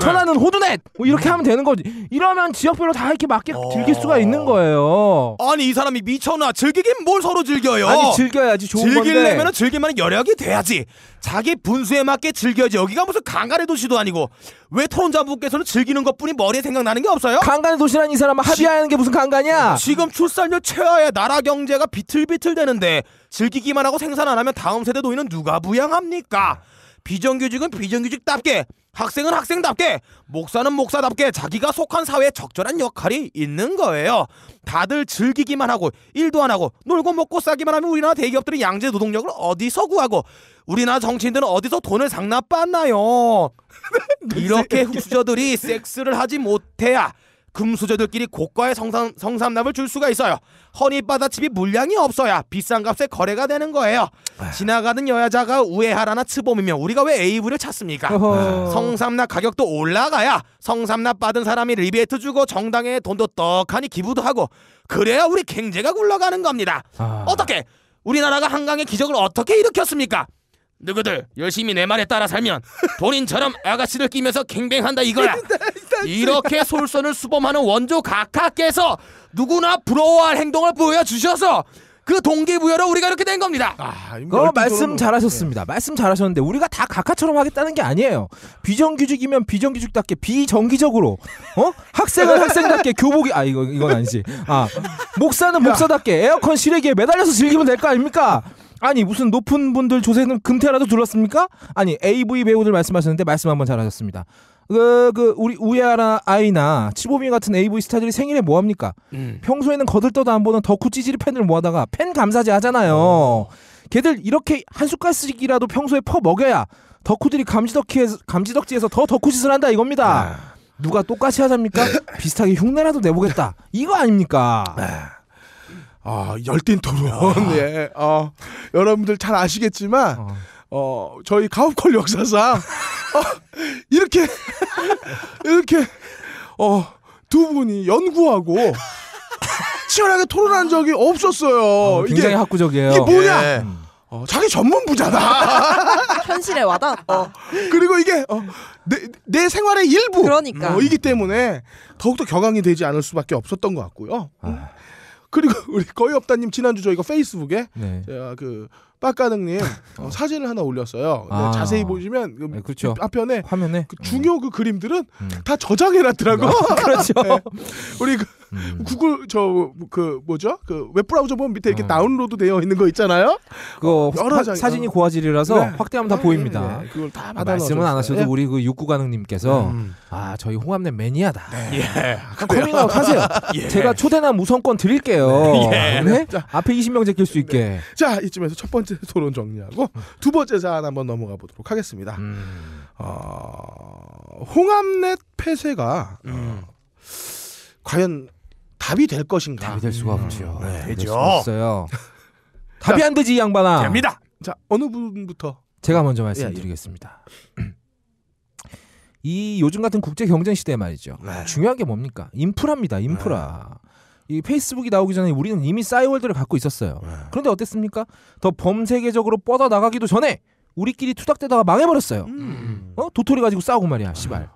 천안은 호두넷, 뭐 이렇게 하면 되는 거지. 이러면 지역별로 다 이렇게 맞게 즐길 수가 있는 거예요. 아니 이 사람이 미쳤나 즐기긴 뭘 서로 즐겨요 아니 즐겨야지 좋은 건데. 즐기려면 즐길만한 여력이 돼야지 자기 분수에 맞게 즐겨야지 여기가 무슨 강간의 도시도 아니고 왜 토론자분께서는 즐기는 것뿐이 머리에 생각나는 게 없어요? 강간의 도시란 이 사람은 합의하는 게 무슨 강간이야? 지금 출산율 최하의 나라 경제가 비틀비틀 되는데 즐기기만 하고 생산 안 하면 다음 세대 노인은 누가 부양합니까? 비정규직은 비정규직답게 학생은 학생답게 목사는 목사답게 자기가 속한 사회에 적절한 역할이 있는 거예요. 다들 즐기기만 하고 일도 안 하고 놀고 먹고 싸기만 하면 우리나라 대기업들은 양재 노동력을 어디서 구하고 우리나라 정치인들은 어디서 돈을 상납받나요? 이렇게 흑수저들이 섹스를 하지 못해야 금수저들끼리 고가의 성삼, 성삼납을 줄 수가 있어요. 허니바다칩이 물량이 없어야 비싼 값에 거래가 되는 거예요. 지나가는 여자가 우에하라나 츠봄이면 우리가 왜 AV를 찾습니까? 어허. 성삼납 가격도 올라가야 성삼납 받은 사람이 리베이트 주고 정당에 돈도 떡하니 기부도 하고 그래야 우리 경제가 굴러가는 겁니다. 아. 어떻게 우리나라가 한강의 기적을 어떻게 일으켰습니까? 누구들 열심히 내 말에 따라 살면 본인처럼 아가씨를 끼면서 갱뱅한다 이거야. 이렇게 솔선을 수범하는 원조 각하께서 누구나 부러워할 행동을 보여주셔서 그 동기부여로 우리가 이렇게 된 겁니다. 아, 이그 말씀 잘하셨습니다. 말씀 잘하셨는데 우리가 다 각하처럼 하겠다는 게 아니에요. 비정규직이면 비정규직답게 비정기적으로 어 학생은 학생답게 교복이 아 이거 이건 아니지. 아 목사는 목사답게 에어컨 실외기에 매달려서 즐기면 될 거 아닙니까? 아니 무슨 높은 분들 조세는 금태라도 둘렀습니까? 아니 AV 배우들 말씀하셨는데 말씀 한번 잘하셨습니다. 그, 그 우리 우에하라 아이나 치보미 같은 AV 스타들이 생일에 뭐 합니까? 평소에는 거들떠도 안 보는 덕후 찌질이 팬을 모아다가 팬 감사제 하잖아요. 걔들 이렇게 한 숟갈씩이라도 평소에 퍼 먹여야 덕후들이 감지덕지에서, 감지덕지에서 더 덕후 짓을 한다 이겁니다. 누가 똑같이 하자입니까? 비슷하게 흉내라도 내보겠다. 이거 아닙니까? 아 열띤 토론. 예. 어, 여러분들 잘 아시겠지만 어. 어 저희 가업콜 역사상 어, 이렇게 이렇게 어두 분이 연구하고 치열하게 토론한 적이 없었어요. 어, 굉장히 이게 학구적이에요. 이게 뭐냐? 예. 어, 자기 전문 부잖아. 현실에 와닿았다. 그리고 이게 어, 내, 내 생활의 일부 그러니까. 어, 이기 때문에 더욱더 격앙이 되지 않을 수밖에 없었던 것 같고요. 아. 그리고 우리 거의 없다님 지난주 저희가 페이스북에 네. 제가 그 빡가능님 어, 사진을 하나 올렸어요. 근데 아. 자세히 보시면 그 네, 그렇죠. 앞편에 화면에 그 중요 그 그림들은 음. 다 저장해놨더라고. 그렇죠. 우리 그 음. 구글 저 그 뭐죠? 그 웹브라우저 보면 밑에 이렇게 음. 다운로드 되어 있는 거 있잖아요. 그거 사, 장이- 사진이 고화질이라서 네. 확대하면 다 보입니다. 네, 그걸 다 아, 받아 말씀은 안 하셔도 우리 그 육구가능님께서 음. 아 저희 홍합넷 매니아다. 예. 커밍아웃 하세요. 예. 제가 초대나 무선권 드릴게요. 예. 네? 앞에 20명 제낄 수 있게. 자 이쯤에서 첫 번째 토론 정리하고 두 번째 사안 한번 넘어가 보도록 하겠습니다. 음. 어, 홍합넷 폐쇄가 음. 과연 답이 될 것인가? 답이 될 수가 없죠. 네, 될 되죠. 없어요. 답이 안 되지 이 양반아. 됩니다. 자 어느 분부터? 제가 먼저 예, 말씀드리겠습니다. 이 요즘 같은 국제 경쟁 시대에 말이죠. 네. 중요한 게 뭡니까? 인프라입니다. 인프라. 이 페이스북이 나오기 전에 우리는 이미 싸이월드를 갖고 있었어요. 그런데 어땠습니까? 더 범세계적으로 뻗어 나가기도 전에 우리끼리 투닥대다가 망해버렸어요. 음. 어? 도토리 가지고 싸우고 말이야, 시발.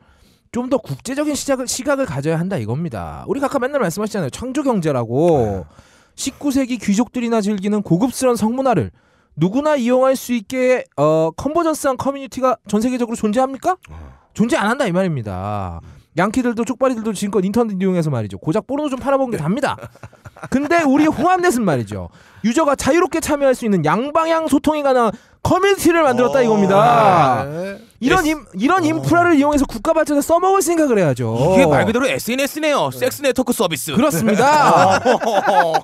좀 더 국제적인 시작을, 시각을 가져야 한다 이겁니다. 우리 각하 맨날 말씀하시잖아요. 창조 경제라고. 19세기 귀족들이나 즐기는 고급스러운 성문화를 누구나 이용할 수 있게 어, 컨버전스한 커뮤니티가 전 세계적으로 존재합니까? 존재 안 한다 이 말입니다. 양키들도 쪽발이들도 지금껏 인터넷 이용해서 말이죠. 고작 포르노 좀 팔아본 게 답니다. 근데 우리 홍합넷은 말이죠. 유저가 자유롭게 참여할 수 있는 양방향 소통이 가능한 커뮤니티를 만들었다 이겁니다. 네. 이런 임, 이런 인프라를 이용해서 국가 발전에 써먹을 생각을 해야죠. 이게 말 그대로 SNS네요. 섹스 네트워크 서비스. 그렇습니다. 어.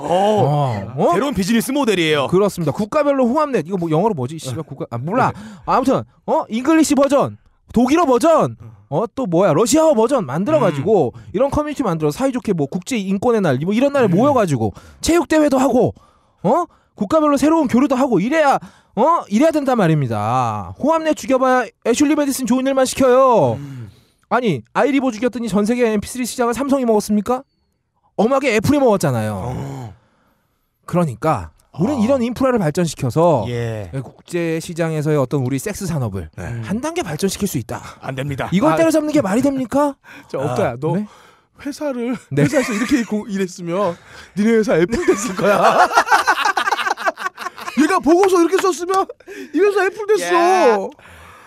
어, 어? 새로운 비즈니스 모델이에요. 그렇습니다. 국가별로 홍합넷 이거 뭐 영어로 뭐지? 씨발 국가 아 몰라. 아무튼 어 English 버전 독일어 버전, 어 또 뭐야 러시아어 버전 만들어가지고 이런 커뮤니티 만들어 사이좋게 뭐 국제 인권의 날 뭐 이런 날에 모여가지고 체육 대회도 하고 어 국가별로 새로운 교류도 하고 이래야 어 이래야 된단 말입니다. 호암내 죽여봐야 애슐리 메디슨 좋은 일만 시켜요. 아니 아이리버 죽였더니 전 세계 MP3 시장을 삼성이 먹었습니까? 엄하게 애플이 먹었잖아요. 그러니까 우리는 이런 인프라를 발전시켜서 예. 국제 시장에서의 어떤 우리 섹스 산업을 한 단계 발전시킬 수 있다. 안 됩니다. 이걸 아. 때려잡는 게 말이 됩니까? 자, 없다야. 너 네? 회사를 네. 회사에서 이렇게 고- 일했으면 니네 회사 애플 됐을 거야. 얘가 보고서 이렇게 썼으면 이 회사 애플 됐어.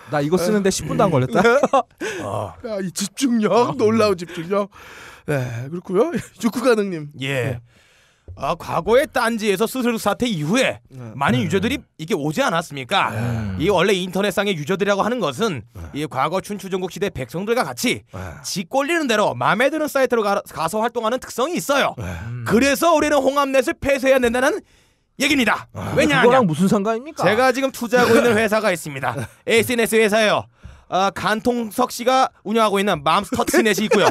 나 이거 쓰는데 10분도 안 걸렸다. 야, 이 집중력 놀라운 집중력. 네 그렇고요. 육구 가능님. 예. 아, 과거의 딴지에서 스스로 사태 이후에 많은 유저들이 이게 오지 않았습니까? 음. 이 원래 인터넷상의 유저들이라고 하는 것은 이 과거 춘추전국 시대 백성들과 같이 지 꼴리는 대로 마음에 드는 사이트로 가, 가서 활동하는 특성이 있어요. 그래서 우리는 홍합넷을 폐쇄해야 된다는 얘기입니다. 왜냐하면 그거랑 무슨 상관입니까? 제가 지금 투자하고 있는 회사가 있습니다. SNS 회사예요. 아, 간통석 씨가 운영하고 있는 맘스터치넷이 있고요.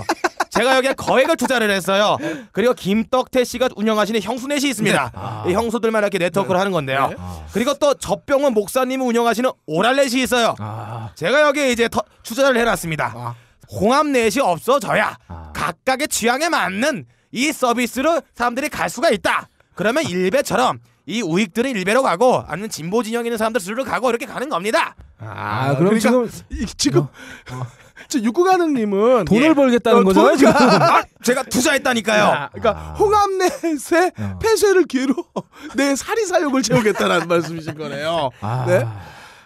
제가 여기에 거액을 투자를 했어요. 그리고 김떡태 씨가 운영하시는 형수넷이 있습니다. 이 형수들만 이렇게 네트워크를 하는 건데요. 그리고 또 젖병원 목사님이 운영하시는 오랄넷이 있어요. 아, 제가 여기에 이제 터- 투자를 해놨습니다. 홍합넷이 없어져야 아. 각각의 취향에 맞는 이 서비스로 사람들이 갈 수가 있다. 그러면 일베처럼 이 우익들은 일베로 가고 아니면 진보 진영 있는 사람들 스스로 가고 이렇게 가는 겁니다. 아, 그럼 지금 이, 지금 저 육구 가능님은 돈을 예. 벌겠다는 어, 거잖아요, 돈- 지금. 아, 제가 투자했다니까요. 아, 그러니까 홍합넷의 어. 폐쇄를 기회로 내 사리사욕을 채우겠다라는 말씀이신 거네요. 아, 네?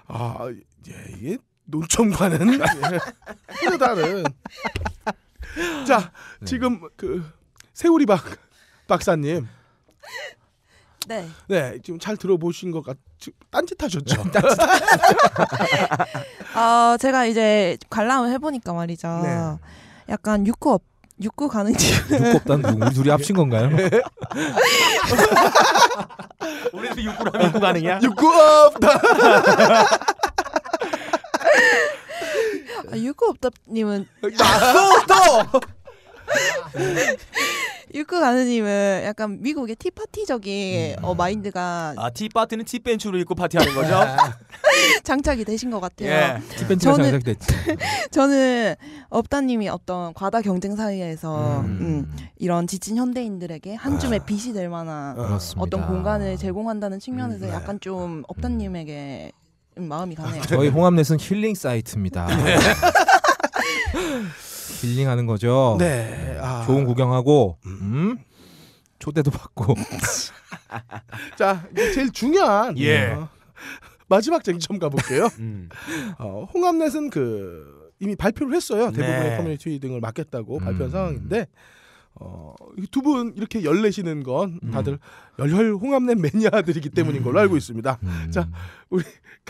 아, 예, 이게 논청과는 예, 또 다른. 자, 지금 그 세우리 박 박사님, 네. 네, 지금 잘 들어보신 것 같. 딴짓하셨죠? 어, 제가 이제 관람을 해보니까 말이죠. 네. 약간 업, 육구 가는 집. 누구? 우리 둘이 합친 건가요? 우리도 육구라면 육구 가능이야? 육구 없다. 아, 육구 없다님은 또 육구 가는님은 약간 미국의 티파티적인 어, 마인드가 아, 티파티는 티벤츠로 입고 파티하는 거죠? 장착이 되신 것 같아요. 예. 티벤치가 저는- 장착됐지. 저는 업다님이 어떤 과다 경쟁 사회에서 음. 음, 이런 지친 현대인들에게 한 줌의 빛이 될 만한 그렇습니다. 어떤 공간을 제공한다는 측면에서 음, 네. 약간 좀 업다님에게 음, 마음이 가네요. 저희 홍합넷은 힐링 사이트입니다. 힐링하는 거죠. 네, 아, 좋은 구경하고 음? 초대도 받고 자, 이제 제일 중요한 예. 어, 마지막 쟁점 가볼게요. 음. 어, 홍합넷은 그 이미 발표를 했어요. 대부분의 네. 커뮤니티 등을 맡겠다고 음. 발표한 상황인데 어, 두 분 이렇게 열내시는 건 음. 다들 열혈 홍합넷 매니아들이기 때문인 걸로 알고 있습니다. 음. 자,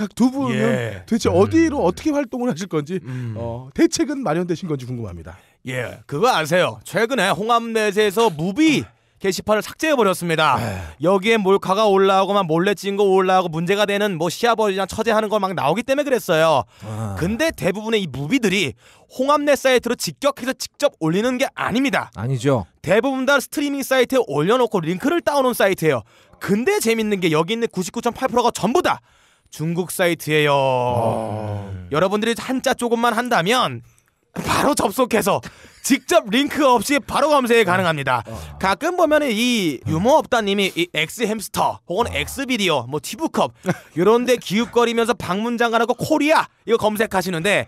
각두 분은 예. 도대체 어디로 어떻게 활동을 하실 건지 음. 어, 대책은 마련되신 건지 궁금합니다. 예, 그거 아세요? 최근에 홍합넷에서 movie 게시판을 삭제해 버렸습니다. 여기에 몰카가 올라오고만 몰래 찍은 거 올라오고 문제가 되는 뭐 시아버지랑 처제하는 거 막 나오기 때문에 그랬어요. 아. 근데 대부분의 이 movie들이 홍합넷 사이트로 직격해서 직접 올리는 게 아닙니다. 아니죠. 대부분 다 스트리밍 사이트에 올려놓고 링크를 따오는 사이트예요. 근데 재밌는 게 여기 있는 99.8%가 전부 다 중국 사이트예요. 여러분들이 한자 조금만 한다면 바로 접속해서 직접 링크 없이 바로 검색이 가능합니다. 가끔 보면 이 유머 없다님이 이 엑스 햄스터 혹은 엑스 비디오 뭐 티브컵 이런데 기웃거리면서 방문장관하고 코리아 이거 검색하시는데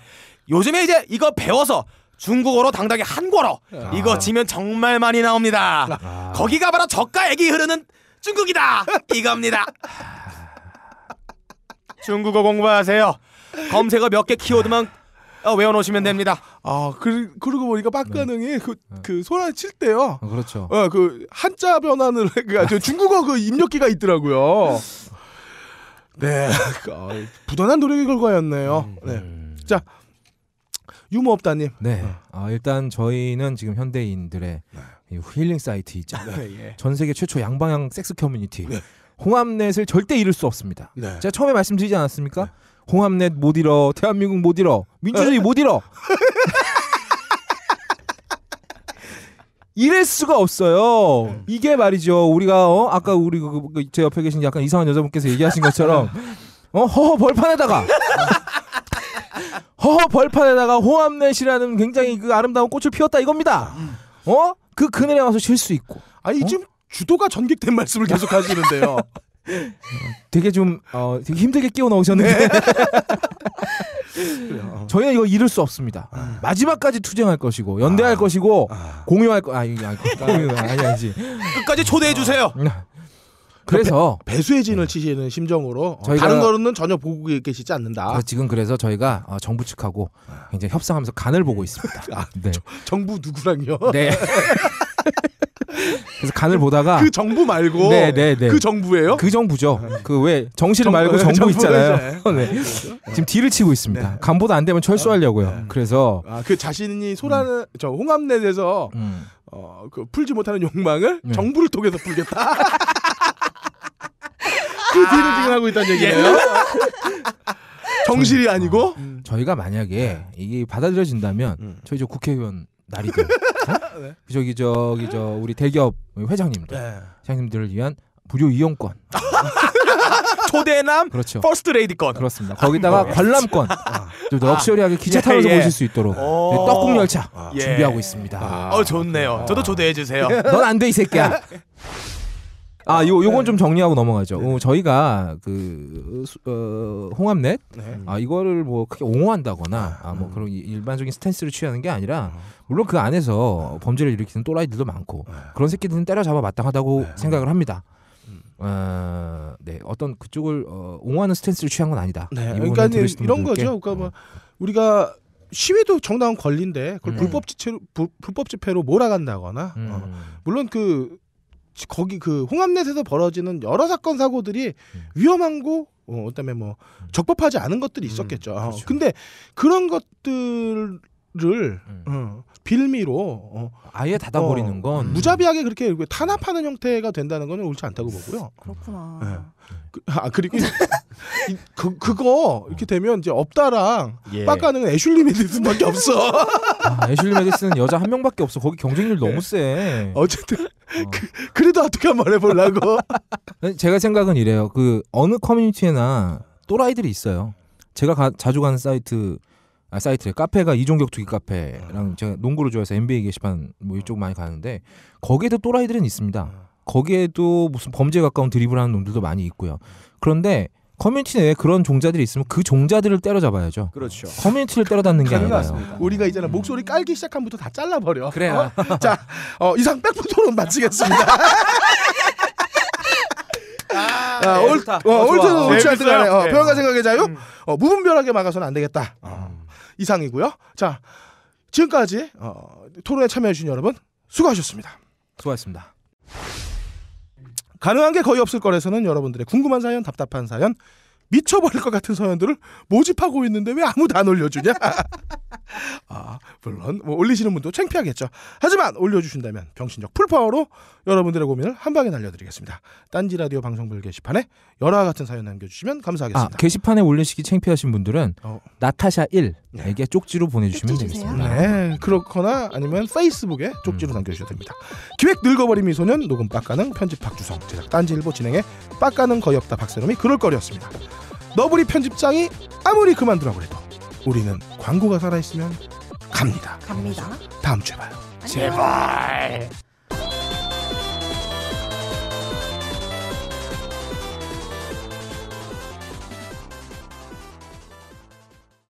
요즘에 이제 이거 배워서 중국어로 당당히 한국어로 이거 지면 정말 많이 나옵니다. 거기가 바로 저가 액이 흐르는 중국이다 이겁니다. 중국어 공부하세요. 검색어 몇 개 키워드만 어, 외워놓으시면 됩니다. 아, 그, 그러고 보니까 빡가능이 그, 그 소란 칠 때요. 어, 그렇죠. 어, 그 한자 변환을 그저 중국어 그 입력기가 있더라고요. 네, 어, 부단한 노력의 결과였네요. 네, 자 유머 없다님. 네. 아, 일단 저희는 지금 현대인들의 이 힐링 사이트 있죠. 전 세계 최초 양방향 섹스 커뮤니티 홍합넷을 절대 잃을 수 없습니다. 네. 제가 처음에 말씀드리지 않았습니까? 홍합넷 못 잃어, 대한민국 못 잃어, 민주주의 못 잃어. 이럴 수가 없어요. 이게 말이죠. 우리가 어 아까 우리 그, 그, 제 옆에 계신 약간 이상한 여자분께서 얘기하신 것처럼 어 허허 벌판에다가 허허 벌판에다가 홍합넷이라는 굉장히 그 아름다운 꽃을 피웠다 이겁니다. 어? 그 그늘에 와서 쉴 수 있고 아니 지금 주도가 전객된 말씀을 계속 하시는데요. 되게 좀 어, 되게 힘들게 끼워 넣으셨는데 그래요. 저희는 이거 잃을 수 없습니다. 마지막까지 투쟁할 것이고 연대할 것이고 공유할 거 아니 아니 아니 아니지. 끝까지 초대해 주세요. 그래서 배수의 진을 치시는 심정으로 어, 저희가- 다른 거는 전혀 보고 계시지 않는다. 아, 지금 그래서 저희가 어, 정부 측하고 굉장히 협상하면서 간을 보고 있습니다. 네. 정부 누구랑요? 네. 그래서 간을 보다가 그 정부 말고 네, 네, 네. 그 정부예요? 그 정부죠. 그 왜 정실 정- 말고 네, 정부. 있잖아요. 네. 지금 딜을 치고 있습니다. 네. 간보다 안 되면 철수하려고요. 네. 그래서 아, 그 자신이 소라는 저 홍합넷에서 음. 어, 그 풀지 못하는 욕망을 네. 정부를 통해서 풀겠다. 그 딜을 지금 하고 있다는 얘기네요. 정실이 아니고 저희가 만약에 이게 받아들여진다면 음. 저희 저 국회의원 나리들 어? 저기 저기 저 우리 대기업 회장님들 네. 회장님들을 위한 무료 이용권 초대남 그렇죠. 퍼스트 레이디권. 그렇습니다. 거기다가 관람권 좀 럭셔리하게 기차 예, 타면서 예. 보실 수 있도록 어. 네, 떡국 열차 예. 준비하고 있습니다. 아. 어 좋네요. 저도 초대해 주세요. 넌 안 돼 이 새끼야. 아, 요 요건 좀 정리하고 넘어가죠. 어, 저희가 그 수- 어, 홍합넷 네. 아 이거를 뭐 크게 옹호한다거나 아뭐 그런 이- 일반적인 스탠스를 취하는 게 아니라 물론 그 안에서 범죄를 일으키는 또라이들도 많고 그런 새끼들은 때려잡아 마땅하다고 생각을 합니다. 어, 네 어떤 그쪽을 어, 옹호하는 스탠스를 취한 건 아니다. 네. 이 그러니까 이런 거죠. 그러니까 뭐 어, 우리가 시위도 정당한 권리인데 그걸 음. 불법 집회로 불, 불법 집회로 몰아간다거나 음, 어, 물론 그 지- 거기 그 홍합넷에서 벌어지는 여러 사건 사고들이 음. 위험한 거 어, 그다음에 뭐 적법하지 않은 것들이 있었겠죠. 어, 그렇죠. 근데 그런 것들 을 음. 어, 빌미로 어, 아예 닫아버리는 어, 건 무자비하게 그렇게 탄압하는 형태가 된다는 건 옳지 않다고 보고요. 그렇구나. 네. 그, 아 그리고 이, 그 그거 이렇게 되면 이제 없다랑 예. 빡가는 애슐리 메디슨밖에 없어. 아, 애슐리 메디슨은 여자 한 명밖에 없어. 거기 경쟁률 너무 세. 어쨌든 어. 그래도 어떻게 한번 해보려고. 제가 생각은 이래요. 그 어느 커뮤니티에나 또라이들이 있어요. 제가 가- 자주 가는 사이트 아 사이트에 카페가 이종격투기 카페랑 제가 농구를 좋아해서 NBA 게시판 뭐 이쪽 많이 가는데 거기에도 또라이들은 있습니다. 거기에도 무슨 범죄에 가까운 드리블하는 놈들도 많이 있고요. 그런데 커뮤니티 내에 그런 종자들이 있으면 그 종자들을 때려잡아야죠. 그렇죠. 커뮤니티를 때려닫는 게 아니라요. 우리가 이제는 목소리 깔기 시작한부터 다 잘라버려. 그래요. 어? 자, 어, 이상 백분 토론 마치겠습니다. 아, 올, 좋다. 어, 어, 옳든. 옳지 않든 간에 어, 네. 평가 생각의 자유 어, 무분별하게 막아서는 안 되겠다. 어, 이상이고요. 자, 지금까지 어, 토론에 참여해주신 여러분 수고하셨습니다. 수고하셨습니다. 가능한 게 거의 없을 거라서는 여러분들의 궁금한 사연, 답답한 사연, 미쳐버릴 것 같은 사연들을 모집하고 있는데 왜 아무도 안 올려주냐? 아, 물론 뭐 올리시는 분도 창피하겠죠. 하지만 올려주신다면 병신적 풀파워로 여러분들의 고민을 한 방에 날려드리겠습니다. 딴지 라디오 방송별 게시판에 열화 같은 사연 남겨주시면 아 감사하겠습니다. 게시판에 올리시기 창피하신 분들은 어. 나타샤 1에게 쪽지로 보내주시면. 되겠습니다. 네, 그렇거나 아니면 페이스북에 쪽지로 남겨주셔도 됩니다. 기획 늙어버린 미소년, 녹음 빡가능, 편집 박주성, 제작 딴지일보 진행해 빡가능 거의 없다 박세롬이 그럴 거리였습니다. 너브리 편집장이 아무리 그만두라고 해도 우리는 광고가 살아있으면 갑니다. 갑니다. 다음 주에 봐요. 제발.